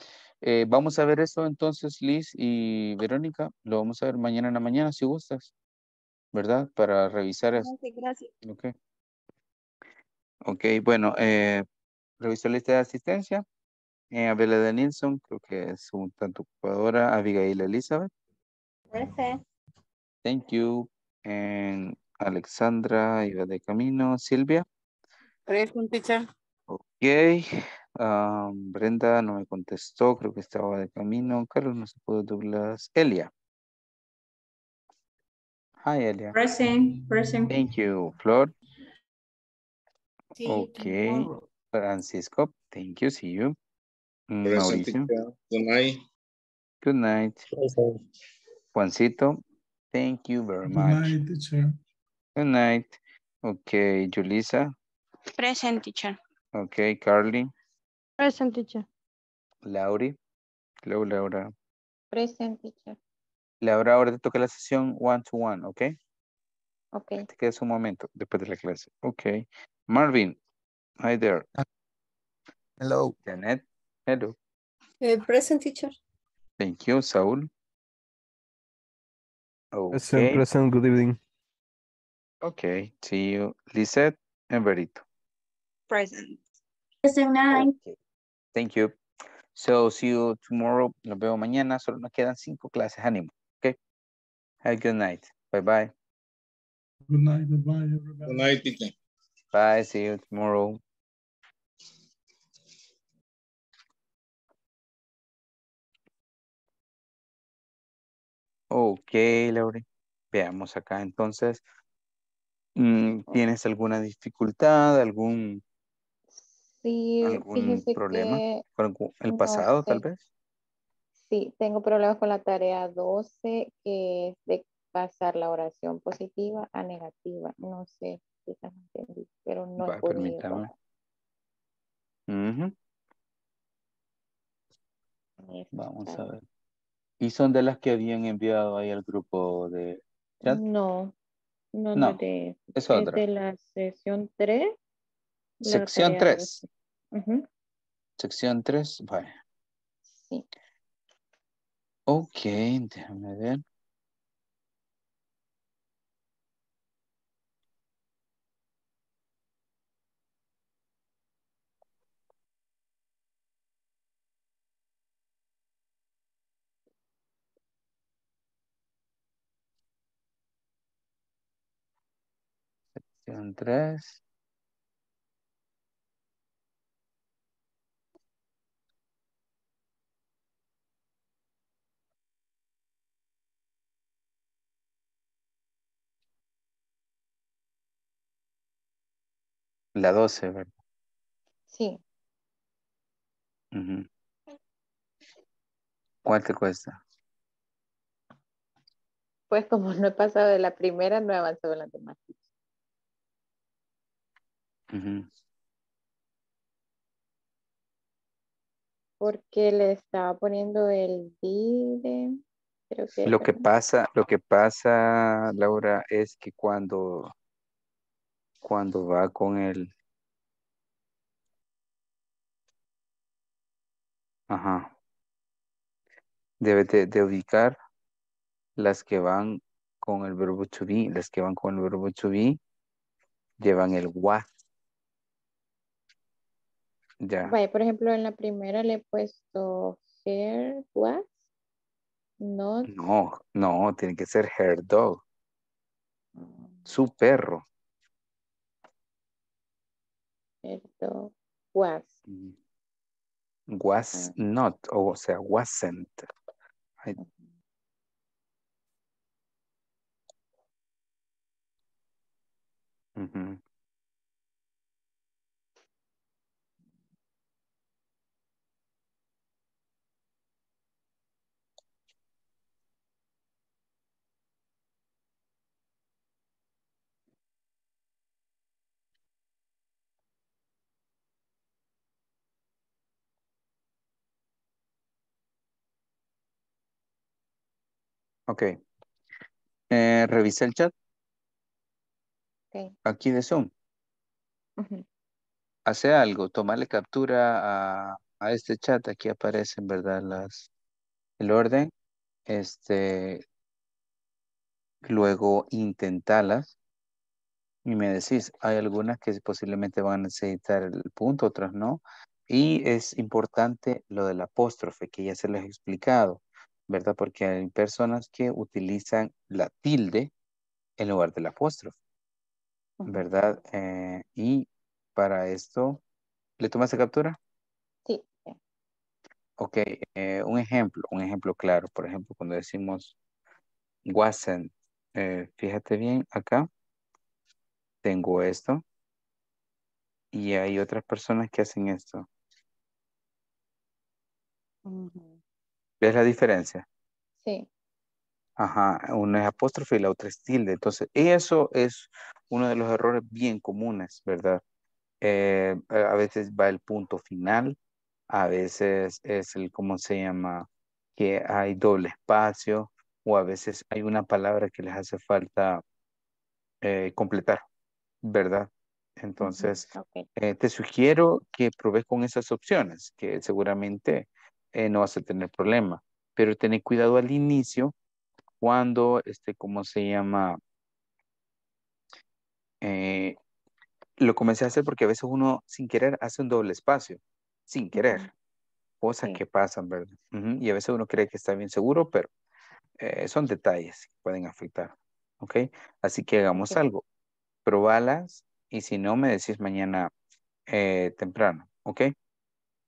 Eh, vamos a ver eso entonces, Liz y Verónica. Lo vamos a ver mañana en la mañana, si gustas. ¿Verdad? Para revisar eso. Gracias. Ok. Ok, bueno, eh, revisó la lista de asistencia. Eh, Abela de Nilsson, creo que es un tanto ocupadora. Abigail Elizabeth. Present. Thank you. And Alexandra iba de camino. Silvia. Present, teacher. Ok. Um, Brenda no me contestó, creo que estaba de camino. Carlos no se pudo Douglas. Elia. Hi, Elia. Present, present. Thank you. Flor. Okay. tomorrow. Francisco. Thank you. See you. Mm, Mauricio. Good night. Good night. Juancito. Thank you very Good much. night, teacher. Good night. Okay, Julissa. Present teacher. Okay, Carly. Present teacher. Lauri. Hello, Laura. Present teacher. Laura, ahora te toca la sesión one to one, ¿ok? Ok. Te quedas un momento después de la clase. Ok. Marvin. Hi there. Hello. Janet. Hello. Eh, present teacher. Thank you, Saúl. Present, Okay. present, good evening. Okay. See you. Lisette and Berito. Present. Present night. Okay. Thank you. So, see you tomorrow. Nos vemos mañana. Solo nos quedan cinco clases. Ánimo. Okay. Have a good night. Bye bye. Good night, goodbye, everybody. Good night, teacher. Bye. See you tomorrow. Ok, Laure. Veamos acá entonces. Mm, ¿Tienes alguna dificultad, algún, Sí, algún problema que con el no pasado, tal vez? Sí, tengo problemas con la tarea 12, que es de pasar la oración positiva a negativa. No sé, quizás no entendí, pero no Va, he podido. permítame. Ujú, Vamos a ver. ¿Y son de las que habían enviado ahí al grupo de chat? No, no, no No, es de es Es otra. de la sesión 3. la Sección tarea 3. 12. Ujú, Sección 3. Vaya. Sí. Ok, déjame ver. Sección 3. La 12, ¿verdad? Sí, Ujú. ¿Cuál te cuesta? pues como no he pasado de la primera, no he avanzado en las demás. Porque le estaba poniendo el DIDE, creo que Lo que pasa, lo que pasa, Laura, es que cuando, cuando va con el, ajá, debe de, de ubicar las que van con el verbo to be, las que van con el verbo to be llevan el was. Ya, Vaya, por ejemplo, en la primera le he puesto hair was, not no, no, tiene que ser her dog, su perro. her dog was. Mm. Was not, o sea, wasn't. Ay, ujú. Ok. Eh, revisa el chat Ok. aquí de Zoom. Hace algo, tomarle captura a, a este chat, aquí aparecen, ¿verdad? Las, el orden. Este, luego intentalas y me decís, hay algunas que posiblemente van a necesitar el punto, otras no. Y es importante lo del apóstrofe, que ya se les he explicado, ¿verdad? Porque hay personas que utilizan la tilde en lugar del apóstrofe, ¿verdad? Eh, y para esto, ¿le tomaste captura? Sí. Ok, eh, un ejemplo, un ejemplo claro. Por ejemplo, cuando decimos wasn't, eh, fíjate bien acá, tengo esto y hay otras personas que hacen esto. ¿Ves la diferencia? Sí. Ajá, una es apóstrofe y la otra es tilde. Entonces, eso es uno de los errores bien comunes, ¿verdad? Eh, a veces va el punto final, a veces es el, ¿cómo se llama? Que hay doble espacio o a veces hay una palabra que les hace falta eh, completar, ¿verdad? Entonces, eh, te sugiero que probes con esas opciones, que seguramente eh, no vas a tener problema, pero ten cuidado al inicio cuando, este, ¿cómo se llama? Eh, lo comencé a hacer porque a veces uno sin querer hace un doble espacio, sin querer, cosas que pasan, ¿verdad? Y a veces uno cree que está bien seguro, pero eh, son detalles que pueden afectar, ¿ok? Así que hagamos algo, probalas y si no me decís mañana eh, temprano, ¿ok?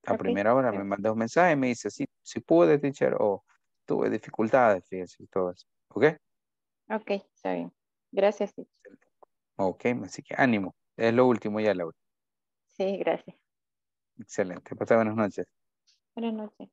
A primera hora me mandas un mensaje y me dice, sí, si pude, teacher, o tuve dificultades, fíjese, y todo eso, ¿ok? Ok, está bien. Gracias. teacher. Ok, así que ánimo. Es lo último ya, Laura. Sí, gracias. Excelente. Pasa buenas noches. Buenas noches.